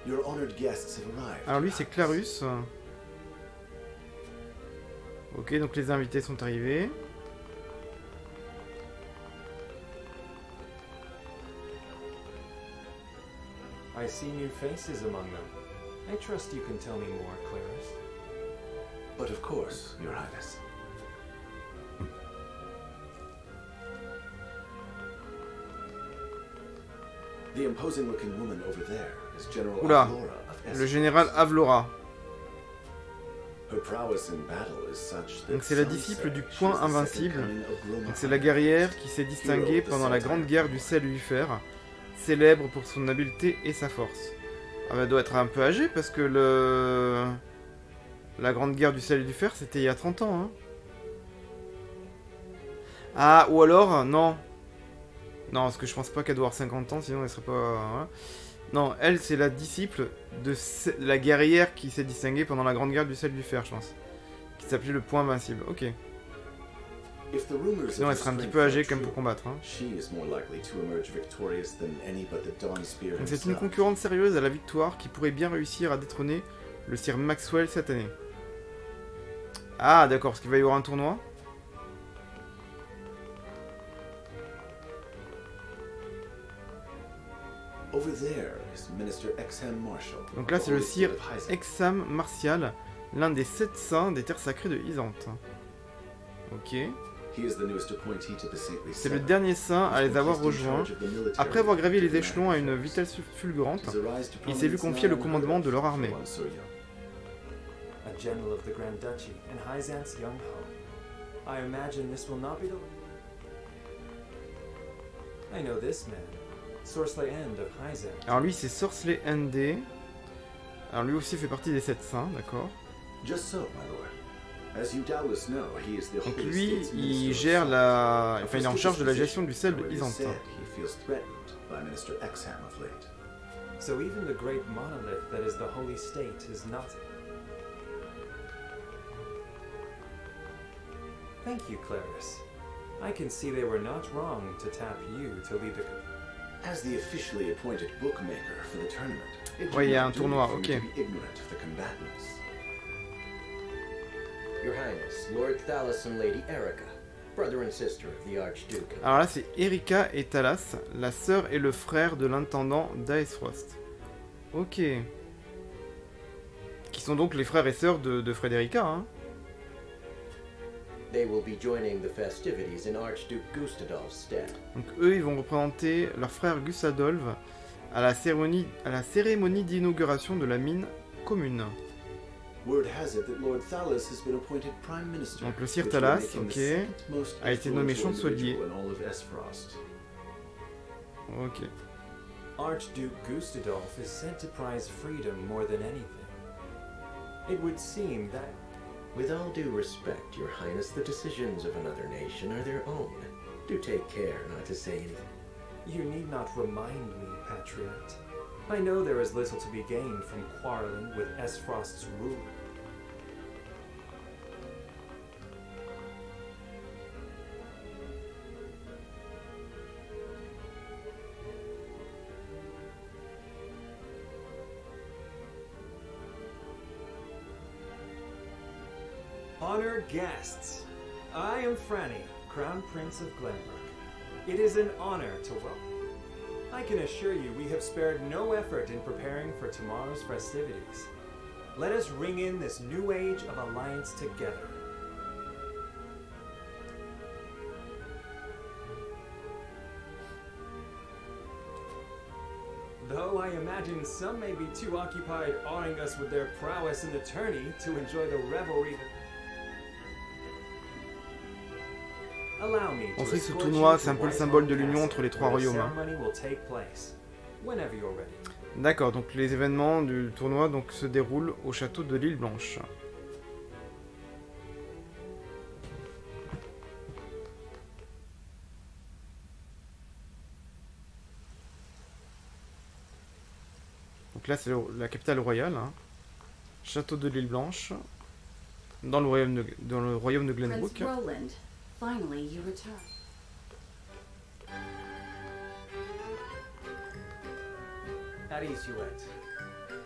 Your honored guests have arrived. Alors lui, c'est Clarus. Ok, donc les invités sont arrivés. I see new faces among them. I trust you can tell me more, Clarice. But of course, Your Highness. The imposing looking woman over there is General Oula, Avlora of le général Avlora. Her prowess in battle is such that Donc c'est la disciple du point invincible. Donc c'est la guerrière qui s'est distinguée pendant la grande guerre du sel du fer, célèbre pour son habileté et sa force. Ah bah, elle doit être un peu âgée parce que le... La grande guerre du sel et du fer c'était il y a 30 ans. Hein. Ah, ou alors, non. Non, parce que je pense pas qu'elle doit avoir 50 ans, sinon elle serait pas... voilà. Non, elle c'est la disciple de la guerrière qui s'est distinguée pendant la grande guerre du sel et du fer, je pense. Qui s'appelait le point invincible. Ok. Sinon elle serait un petit peu âgée true, pour combattre. Hein. Donc c'est une concurrente sérieuse à la victoire qui pourrait bien réussir à détrôner le Sir Maxwell cette année. Ah d'accord, parce qu'il va y avoir un tournoi. Over there is Minister Exham Marshall. Donc là, c'est le sire. Exam Martial, l'un des sept saints des terres sacrées de Isante. Ok. He is the newest appointee to the saintly C'est le dernier saint à les avoir rejoints. Après avoir gravi les échelons à une vitesse fulgurante, il s'est vu confier le commandement de leur armée. A general of the Grand Duchy and Hyzant's young home. I imagine this will not be the. I know this man, Sorsley End of Hyzant. Alors lui, c'est Sorsley ND. Alors lui aussi fait partie des sept saints, d'accord. Just so, my lord. As you doubtless know, he is the Donc Holy lui, il minister of gère la... Enfin, il est en charge de la gestion du sel de. So even the great monolith that is the Holy State is nothing. Thank you, Clarice. I can see they were not wrong to tap you to lead the. As the officially appointed bookmaker for the tournament, it Ouais, il y a did un tournoi, ok. ignorant of the combatants. Your Highness, Lord Thalos and Lady Erica, brother and sister of the Archduke. Alors là, c'est Erika et Thalas, la sœur et le frère de l'intendant d'Aesfrost. Ok. Qui sont donc les frères et sœurs de, de Frédérica, hein. They will be joining the festivities in Archduke Gustadolf's stead. Donc eux, ils vont représenter leur frère Gustadolf à la cérémonie, à la cérémonie d'inauguration de la mine commune. Word has it that Lord Thalos has been appointed Prime Minister. Donc le will Thalas, ok, a été nommé chancelier. Ok. Archduke Gustadolf is to prize freedom more than anything. It would seem that. With all due respect, Your Highness, the decisions of another nation are their own. Do take care not to say anything. You need not remind me, Patriot. I know there is little to be gained from quarreling with Esfrost's rule. Honored guests, I am Franny, Crown Prince of Glenbrook. It is an honor to welcome. I can assure you we have spared no effort in preparing for tomorrow's festivities. Let us ring in this new age of alliance together. Though I imagine some may be too occupied awing us with their prowess in the tourney to enjoy the revelry that On sait que ce tournoi, c'est un peu le symbole de l'union entre les trois royaumes, hein. D'accord, donc les événements du tournoi donc, se déroulent au château de l'île Blanche. Donc là c'est la capitale royale, hein. château de l'île Blanche, dans le royaume de, dans le royaume de Glenbrook. Roland, finally you return. At ease, Huette.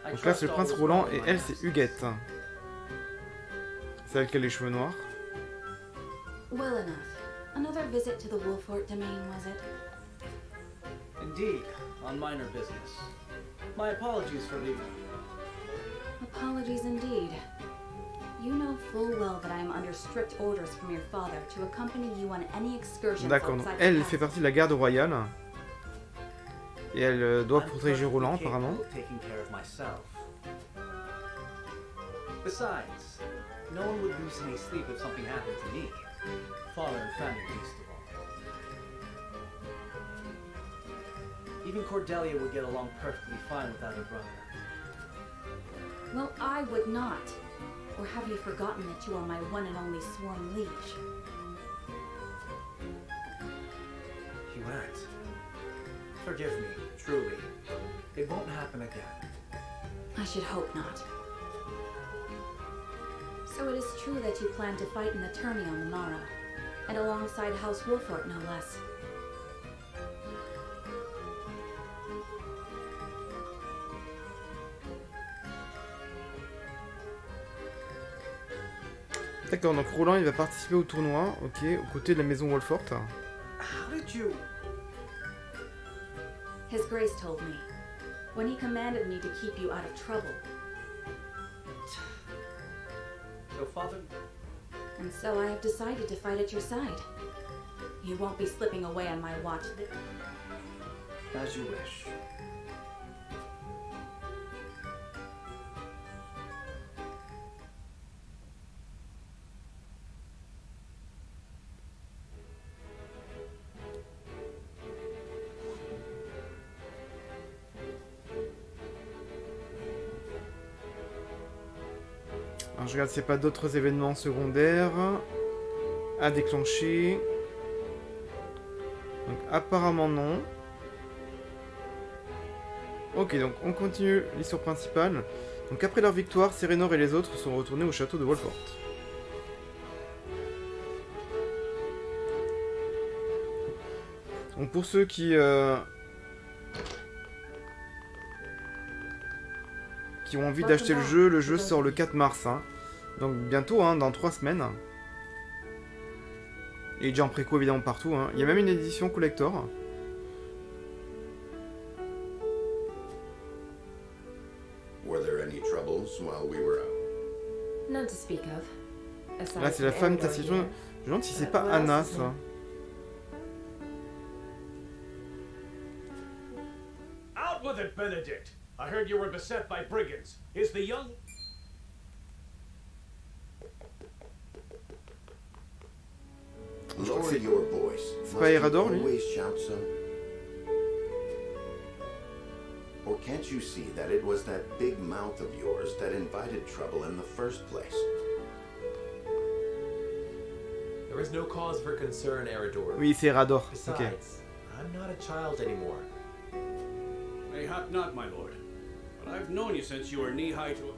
I Donc là c'est le prince is Roland et my elle house. c'est Huguette. C'est elle qui a les cheveux noirs. Well enough. Another visit to the Wolfort domain, was it? Indeed, on minor business. My apologies for leaving. Apologies indeed. You know full well that I am under strict orders from your father to accompany you on any excursions D'accord, donc elle fait partie de la garde royale. Et elle euh, doit protéger Roland apparemment. capable of taking care of myself. Besides, no one would lose any sleep if something happened to me. Father and Fanny least of all. Even Cordelia would get along perfectly fine without her brother. Well, I would not. Or have you forgotten that you are my one and only sworn liege? Huette. Forgive me, truly. It won't happen again. I should hope not. So it is true that you plan to fight in the tourney on the morrow, and alongside House Wolfort, no less. D'accord, donc Roland il va participer au tournoi, ok, aux côtés de la maison Wolfort. How did you? His Grace told me. when he commanded me to keep you out of trouble. So, Father, And so I have decided to fight at your side. You won't be slipping away on my watch. as you wish. Je regarde s'il n'y a pas d'autres événements secondaires à déclencher. Donc apparemment non. Ok, donc on continue l'histoire principale. Donc après leur victoire, Serenor et les autres sont retournés au château de Wolfort. Donc pour ceux qui... euh, qui ont envie d'acheter le jeu, le jeu sort le 4 mars. hein. Donc bientôt, hein, dans 3 semaines. Il est déjà en préco évidemment partout. hein. Il y a même une édition collector. Were there any troubles while we were out? None to speak of. Aside Là c'est la femme taciturne. Je me demande si c'est Uh, pas Anna ça. Out with it, Benedict! I heard you were beset by brigands. Is the young. Lower your voice. C'est pas Erador, lui always shout so? Or can't you see that it was that big mouth of yours that invited trouble in the first place? There is no cause for concern, Erador. Oui, c'est Rador. Ok. I'm not a child anymore. Mayhap not, my lord. But I've known you since you were knee high to.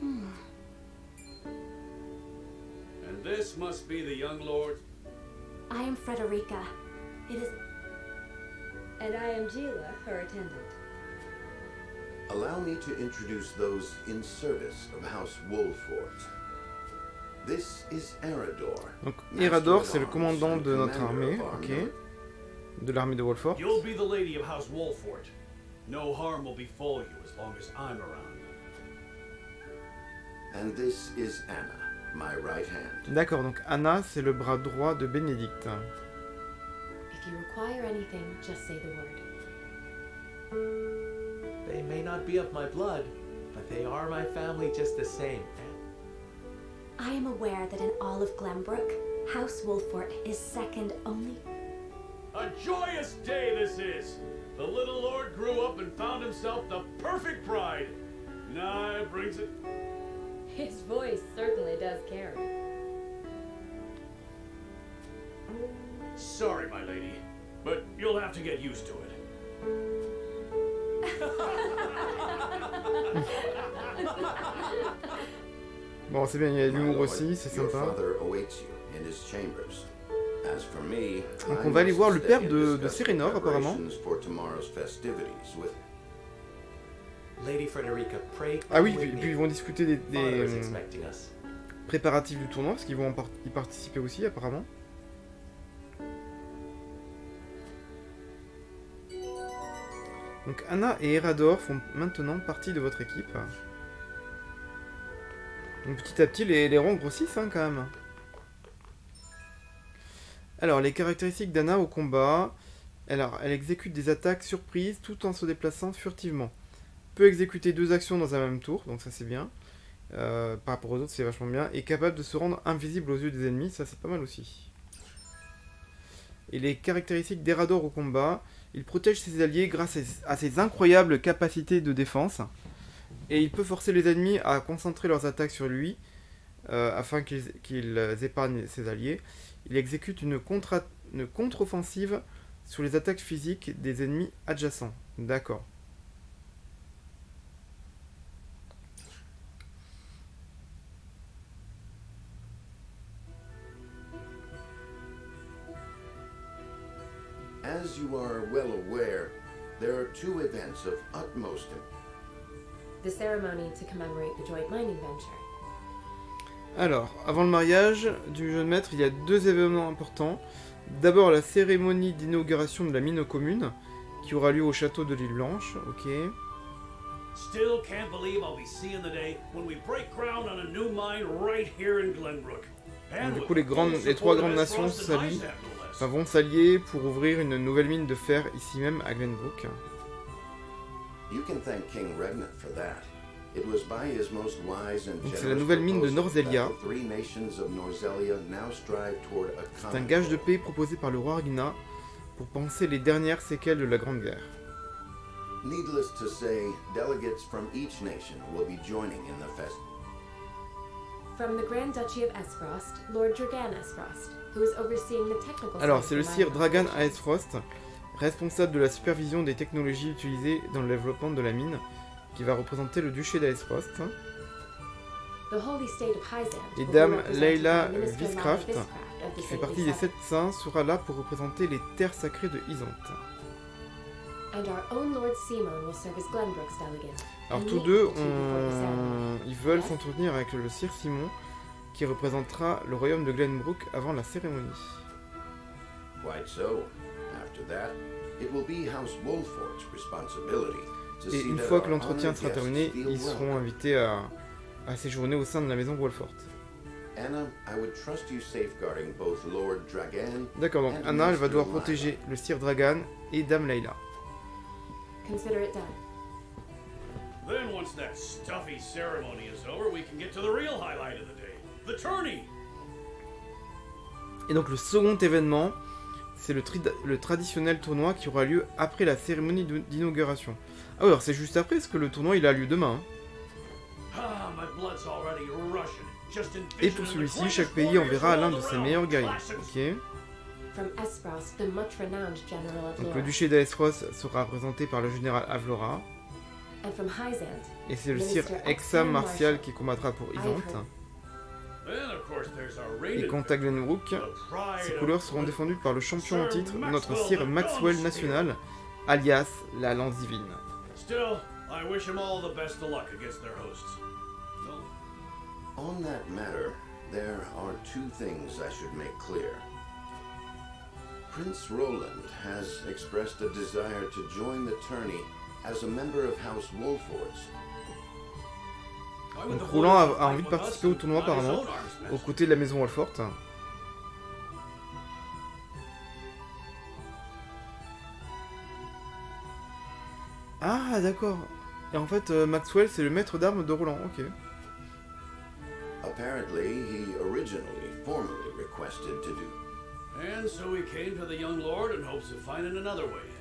And hmm. This must be the young lord. I am Frederica. It is. And I am Gila, her attendant. Allow me to introduce those in service of House Wolfort. This is Erador. Donc Master Erador of c'est le commandant de notre commander armée. of our Ok. military. De l'armée de Wolfort. You'll be the lady of House Wolfort. No harm will befall you as long as I'm around. And this is Anna, my right hand. D'accord, donc Anna c'est le bras droit de Bénédicte. If you require anything, just say the word. They may not be of my blood, but they are my family just the same. I am aware that in all of Glenbrook, House Wolfort is second only. A joyous day this is! The little lord grew up and found himself the perfect bride. Nah, brings it. His voice certainly does carry. Sorry, my lady, but you'll have to get used to it. Bon, c'est bien, il y a de l'humour aussi, c'est your sympa. father awaits you in his chambers. As for me, Donc on va aller voir le père de, de Serenor apparemment. Ah oui, puis, puis ils vont discuter des, euh, préparatifs du tournoi, parce qu'ils vont en y participer aussi apparemment. Donc Anna et Erador font maintenant partie de votre équipe. Donc petit à petit, les, les rangs grossissent hein, quand même. Alors, les caractéristiques d'Anna au combat. Alors, elle exécute des attaques surprises tout en se déplaçant furtivement. Peut exécuter deux actions dans un même tour, donc ça c'est bien. Euh, par rapport aux autres, c'est vachement bien. Et capable de se rendre invisible aux yeux des ennemis, ça c'est pas mal aussi. Et les caractéristiques d'Erador au combat, il protège ses alliés grâce à ses- incroyables capacités de défense. Et il peut forcer les ennemis à concentrer leurs attaques sur lui, euh, afin qu'ils qu'ils épargnent ses alliés. Il exécute une contre-offensive sur les attaques physiques des ennemis adjacents. D'accord. As you are well aware, there are two events of utmost im- The ceremony to commemorate the joint mining venture. Alors, avant le mariage du jeune maître, il y a deux événements importants. D'abord, la cérémonie d'inauguration de la mine commune, qui aura lieu au château de l'île Blanche. Ok. Still can't believe I'll be seeing the day when we break ground on a new mine right here in Glenbrook. Donc, du coup, les, grandes, trois grandes nations s'allient, enfin, vont s'allier pour ouvrir une nouvelle mine de fer ici même à Glenbrook. C'est la nouvelle mine de Norzelia. C'est un gage de paix proposé par le roi Argina pour penser les dernières séquelles de la Grande Guerre. Needless to say, delegates from each nation will be joining in the festival. From the Grand Duchy of Esfrost, Lord Dragan Esfrost, who is overseeing the technical Alors, c'est le sire Dragan. Aesfrost, responsable de la supervision des technologies utilisées dans le développement de la mine, qui va représenter le duché d'Aesfrost. The holy state of Hyzant Et Dame Leila Viscraft, Viscraft of the qui fait partie des sept saints, sera là pour représenter les terres sacrées de Isante. Alors and tous deux, ils veulent s'entretenir avec le sire Simon, qui représentera le royaume de Glenbrook avant la cérémonie. Quite so. After that, it will be House Wolfort's responsibility to Et see une fois que our l'entretien sera terminé, ils seront invités à, à séjourner au sein de la maison Wolfort. Anna, I would trust you safeguarding both Lord Dragan D'accord, donc and Anna, elle va devoir protéger le sire Dragan et Dame Leila. Consider it done. Then once that stuffy ceremony is over, we can get to the real highlight of the day. The tourney! Et donc le second événement, c'est le, traditionnel tournoi qui aura lieu après la cérémonie d'inauguration. Ah ouais, alors c'est juste après, parce que le tournoi il a lieu demain. hein. Ah, Et pour celui-ci, chaque pays enverra l'un de ses meilleurs guerriers. Ok. Donc le duché d'Aesfros sera représenté par le général Avlora. and from Hyzant, Et c'est le sire Exam Martial qui combattra pour Isante. Ivor. Then, of course, there's our Et quant à Glenbrook, ses couleurs seront défendues par le champion en titre, notre sire Maxwell National, alias la Lance Divine. Still, I wish him all the best of luck against their hosts. No. On that matter, there are two things I should make clear. Prince Roland has expressed a desire to join the tourney as a member of House Wolforts. Donc Roland a, a envie de participer au tournoi apparemment, aux côtés de la maison Wolfort. Ah d'accord. Et en fait, euh, Maxwell c'est le maître d'armes de Roland, ok. Apparently, he originally formally requested to do. And so he came to the young lord in hopes of finding another way. in.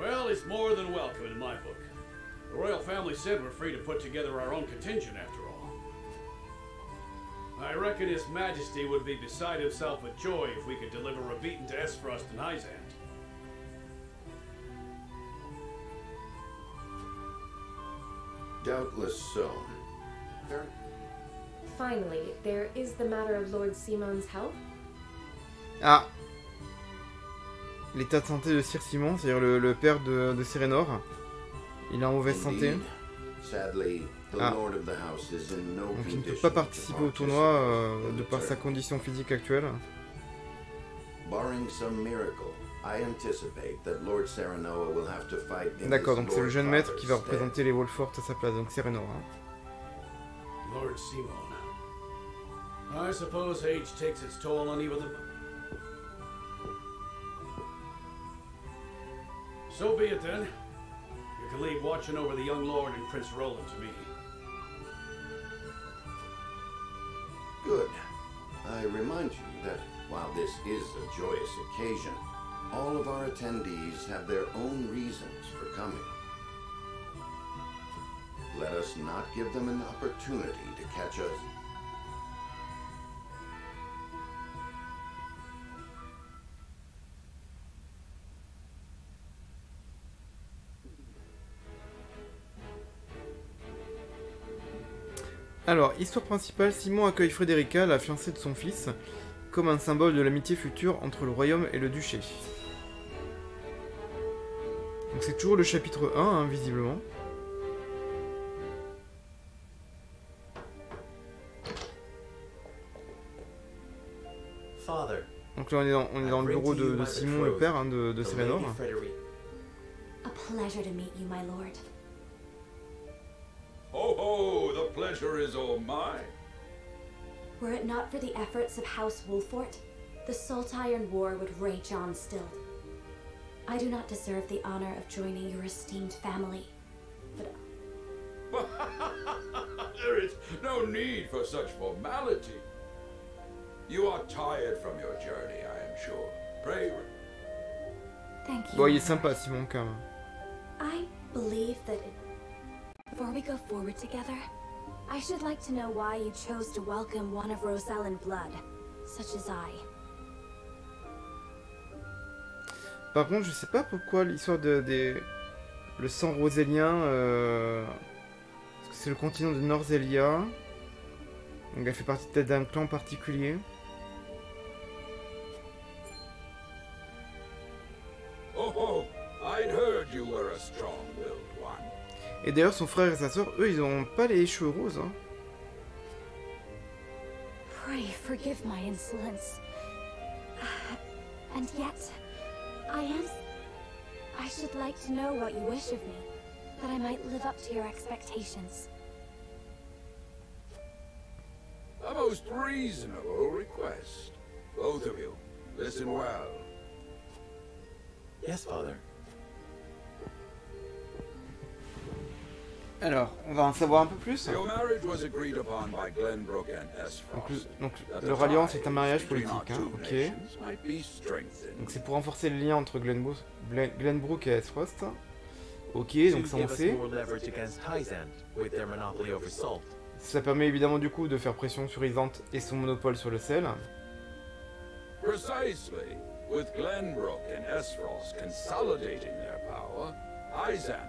Well, it's more than welcome in my book. The royal family said we're free to put together our own contingent after all. I reckon His Majesty would be beside himself with joy if we could deliver a beating to Esfrost and Hyzant. Doubtless so. Very Finally, there is the matter of Lord Simon's health. Ah L'état de santé de Sir Simon, c'est-à-dire le, le père de, de Serenor. Il est en mauvaise santé. Indeed. Sadly, the Ah. lord of the house is in no Donc il ne peut condition pas participer au to tournoi euh, participate in de the par sa condition physique actuelle. Barring some miracle, I anticipate that Lord Serenoa will have to fight in D'accord, donc c'est le jeune maître qui va représenter les Wolfort à sa place, donc Serenor. hein. Lord Simon. I suppose age takes its toll on even the. So be it then. You can leave watching over the young lord and Prince Roland to me. Good. I remind you that while this is a joyous occasion, all of our attendees have their own reasons for coming. Let us not give them an opportunity to catch us. Alors, histoire principale, Simon accueille Frédérica, la fiancée de son fils, comme un symbole de l'amitié future entre le royaume et le duché. Donc c'est toujours le chapitre 1, hein, visiblement. Father, Donc là, on est dans, on est dans le bureau de, de Simon, le père hein, de, de the Selenor. Lady Frederica. A pleasure to meet you, my lord. Ho ho, the pleasure is all mine. Were it not for the efforts of House Wolfort, the Saltiron War would rage on still. I do not deserve the honor of joining your esteemed family, but there is no need for such formality. You are tired from your journey, I am sure. Pray. thank you. Bon, il my est sympa, Simon, quand même. I believe that before we go forward together, I should like to know why you chose to welcome one of Rosellen blood, such as I. Par contre, je sais pas pourquoi l'histoire de, des... Le sang rosélien... Euh... C'est le continent de Norzelia. Donc elle fait partie peut-être d'un clan particulier. Et d'ailleurs, son frère et sa soeur, eux, ils ont pas les cheveux roses. Hein. Pray forgive my insolence. And yet, I am. I should like to know what you wish of me, that I might live up to your expectations. A most reasonable request. Both of you, listen well. Yes, Father. Alors, on va en savoir un peu plus. Your marriage was agreed upon by Glenbrook and Donc, le, leur alliance est un mariage politique, hein, ok. Donc c'est pour renforcer le lien entre Glenbrook, Glen- Glenbrook et Esfrost. Ok, donc ça on sait. Ça permet évidemment du coup de faire pression sur Isante et son monopole sur le sel. Precisely. With Glenbrook and Esfrost consolidating their power,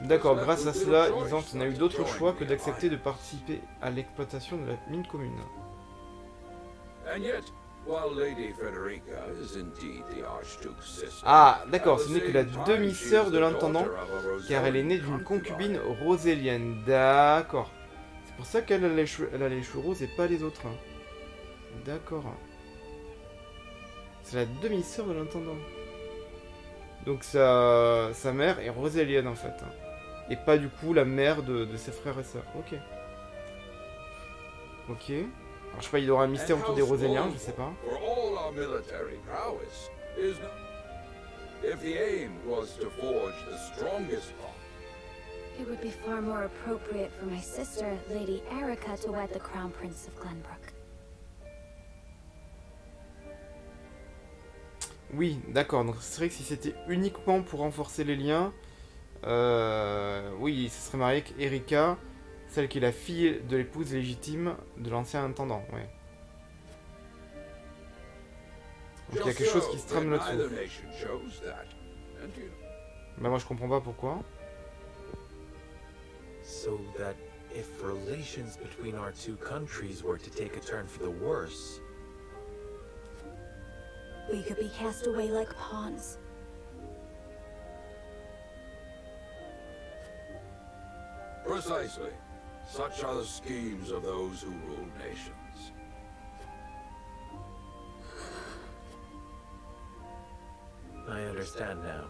D'accord, grâce à cela, Isante n'a eu d'autre choix que d'accepter de participer à l'exploitation de la mine commune. And yet, while Lady Frederica is indeed the Archduke's sister, Ah, d'accord, ce n'est que la demi-sœur de l'intendant, car elle est née d'une concubine. rosélienne. D'accord. C'est pour ça qu'elle a, les cheveux- elle a les cheveux roses et pas les autres. D'accord. C'est la demi-sœur de l'intendant. Donc sa, sa mère est rosélienne en fait. Et pas du coup la mère de, de ses frères et sœurs. Ok. Ok. Alors je sais pas, il y aura un mystère autour des roséliens, je sais pas. If the aim was to forge the strongest bond, It would be far more appropriate for my sister, Lady Erica, to wed the Crown Prince of Glenbrook. Oui, d'accord. Donc c'est vrai que si c'était uniquement pour renforcer les liens, euh, oui, ce serait marié avec Erika, celle qui est la fille de l'épouse légitime de l'ancien intendant. Ouais. Donc il y a quelque chose qui se trame là-dessous. Bah moi je comprends pas pourquoi. So that if relations between our two countries were to take a turn for the worse, We could be cast away like pawns. Precisely. Such are the schemes of those who rule nations. I understand now.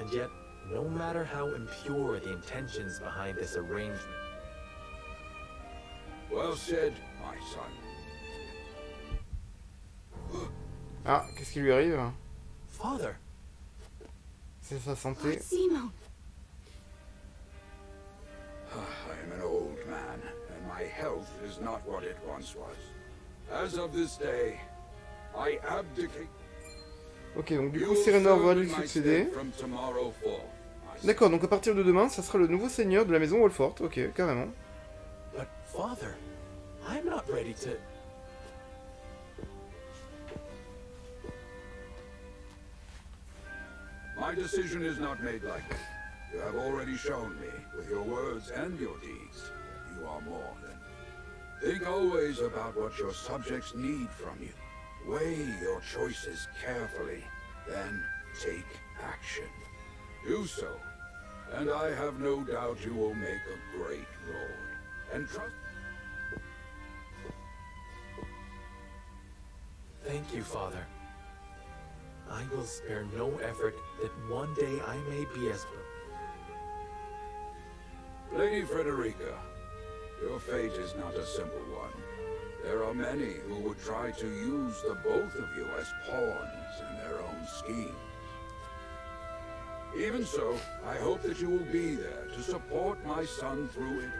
And yet, no matter how impure the intentions behind this arrangement, Well said, my son. Ah, qu'est-ce qui lui arrive Father, C'est sa santé. Simon! I am an old man, and my health is not what it once was. As of this day, I abdicate. Ok, donc du coup Serenor va lui succéder. D'accord, donc à partir de demain, ça sera le nouveau seigneur de la maison Wolfort. Ok, carrément. but Father, I'm not ready to. My decision is not made lightly. You have already shown me, with your words and your deeds, you are more than. Think always about what your subjects need from you. Weigh your choices carefully, then take action. Do so, and I have no doubt you will make a great lord. And trust. Thank you, Father. I will spare no effort that one day I may be as. Lady Frederica, your fate is not a simple one. There are many who would try to use the both of you as pawns in their own schemes. Even so, I hope that you will be there to support my son through it.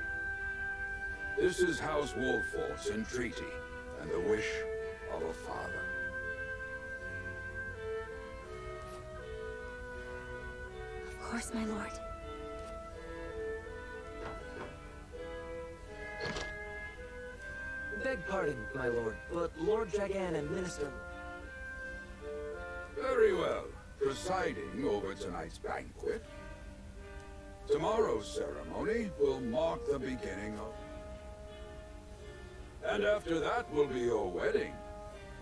This is House Wolfort's entreaty and the wish of a father. Course, my lord. Beg pardon, my lord, but Lord Dragan and Minister... Very well. Presiding over tonight's banquet. Tomorrow's ceremony will mark the beginning of... And after that will be your wedding.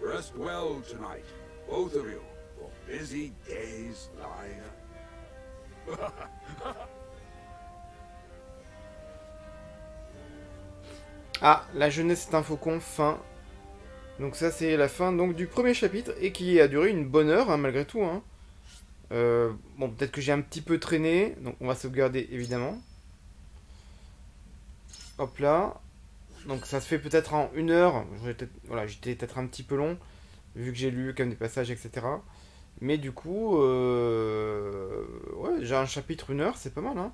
Rest well tonight, both of you, for busy days lie Ah, la jeunesse est un faucon, fin. Donc ça c'est la fin donc du premier chapitre et qui a duré une bonne heure hein, malgré tout. Hein. Euh, bon peut-être que j'ai un petit peu traîné, donc on va sauvegarder évidemment. Hop là. Donc ça se fait peut-être en une heure. Voilà, j'étais peut-être un petit peu long vu que j'ai lu quand même des passages etc. Mais du coup, euh... ouais, déjà un chapitre une heure, c'est pas mal hein.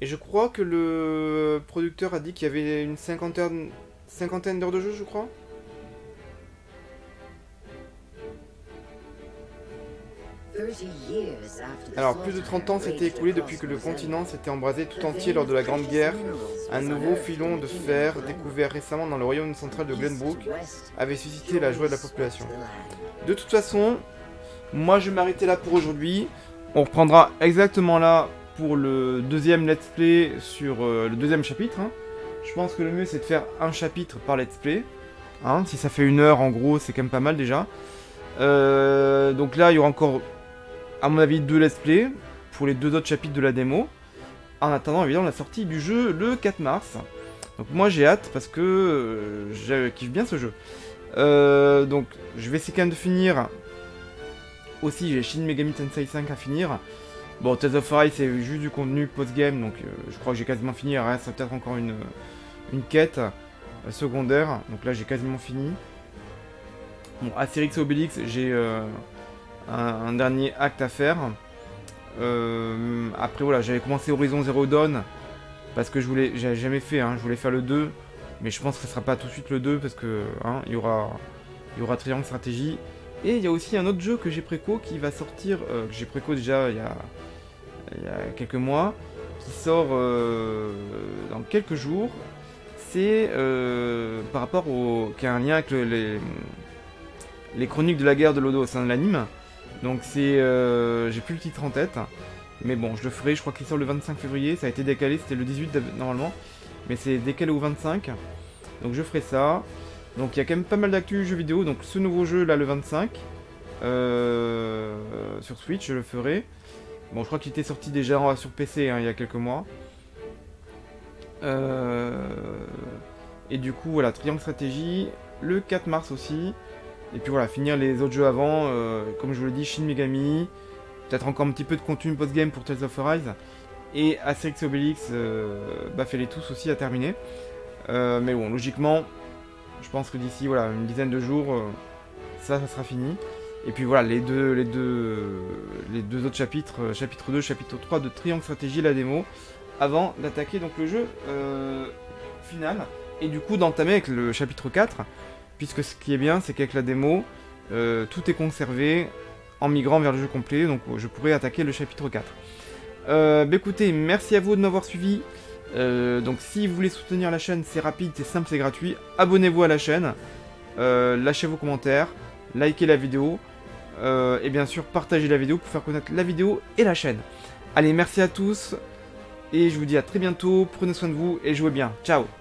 Et je crois que le producteur a dit qu'il y avait une cinquantaine d'heures de jeu, je crois. Alors, plus de 30 ans s'étaient écoulés depuis que le continent s'était embrasé tout entier lors de la Grande Guerre. Un nouveau filon de fer, découvert récemment dans le royaume central de Glenbrook, avait suscité la joie de la population. De toute façon, moi je vais m'arrêter là pour aujourd'hui. On reprendra exactement là pour le deuxième let's play sur euh, le deuxième chapitre. Hein. Je pense que le mieux c'est de faire un chapitre par let's play. Hein. Si ça fait une heure en gros, c'est quand même pas mal déjà. Euh, donc là, il y aura encore, à mon avis, deux let's play pour les deux autres chapitres de la démo. En attendant évidemment la sortie du jeu le 4 mars. Donc moi j'ai hâte parce que euh, je kiffe bien ce jeu. donc je vais essayer quand même de finir. Aussi j'ai Shin Megami Tensei 5 à finir. Bon, Tales of Arise, c'est juste du contenu post-game, donc euh, je crois que j'ai quasiment fini. Il reste peut-être encore une, une quête euh, secondaire, donc là j'ai quasiment fini. Bon, Asterix et Obélix, j'ai euh, un, dernier acte à faire. après, voilà, j'avais commencé Horizon Zero Dawn, parce que je voulais, j'avais jamais fait, hein, je voulais faire le 2, mais je pense que ce sera pas tout de suite le 2, parce que hein, il y aura, il y aura Triangle Stratégie. Et il y a aussi un autre jeu que j'ai préco qui va sortir, que j'ai préco déjà il y a, y a quelques mois, qui sort euh, dans quelques jours. C'est euh, par rapport au. qui a un lien avec les, les chroniques de la guerre de l'Odo au sein de l'anime. Donc c'est. Euh, j'ai plus le titre en tête. Mais bon, je le ferai, je crois qu'il sort le 25 février, ça a été décalé, c'était le 18 normalement. Mais c'est décalé au 25. Donc je ferai ça. Donc il y a quand même pas mal d'actu jeux vidéo. Donc ce nouveau jeu là, le 25. sur Switch, je le ferai. Bon, je crois qu'il était sorti déjà sur PC hein, il y a quelques mois. Euh, et du coup, voilà, Triangle Stratégie, le 4 mars aussi. Et puis voilà, finir les autres jeux avant, euh, comme je vous l'ai dit, Shin Megami, peut-être encore un petit peu de contenu post-game pour Tales of Arise, et Asterix et Obelix, euh, bah les tous aussi à terminer. Euh, mais bon, logiquement, je pense que d'ici voilà, une dizaine de jours, ça, ça sera fini. Et puis voilà, les deux, les deux, les deux autres chapitres, euh, chapitre 2, chapitre 3 de Triangle Stratégie, la démo, avant d'attaquer donc le jeu euh, final, et du coup d'entamer avec le chapitre 4, puisque ce qui est bien, c'est qu'avec la démo, euh, tout est conservé en migrant vers le jeu complet, donc je pourrais attaquer le chapitre 4. bah écoutez, merci à vous de m'avoir suivi. donc si vous voulez soutenir la chaîne, c'est rapide, c'est simple, c'est gratuit. Abonnez-vous à la chaîne, lâchez vos commentaires, likez la vidéo. Euh, et bien sûr partagez la vidéo pour faire connaître la vidéo et la chaîne. Allez, merci à tous, et je vous dis à très bientôt, prenez soin de vous et jouez bien. Ciao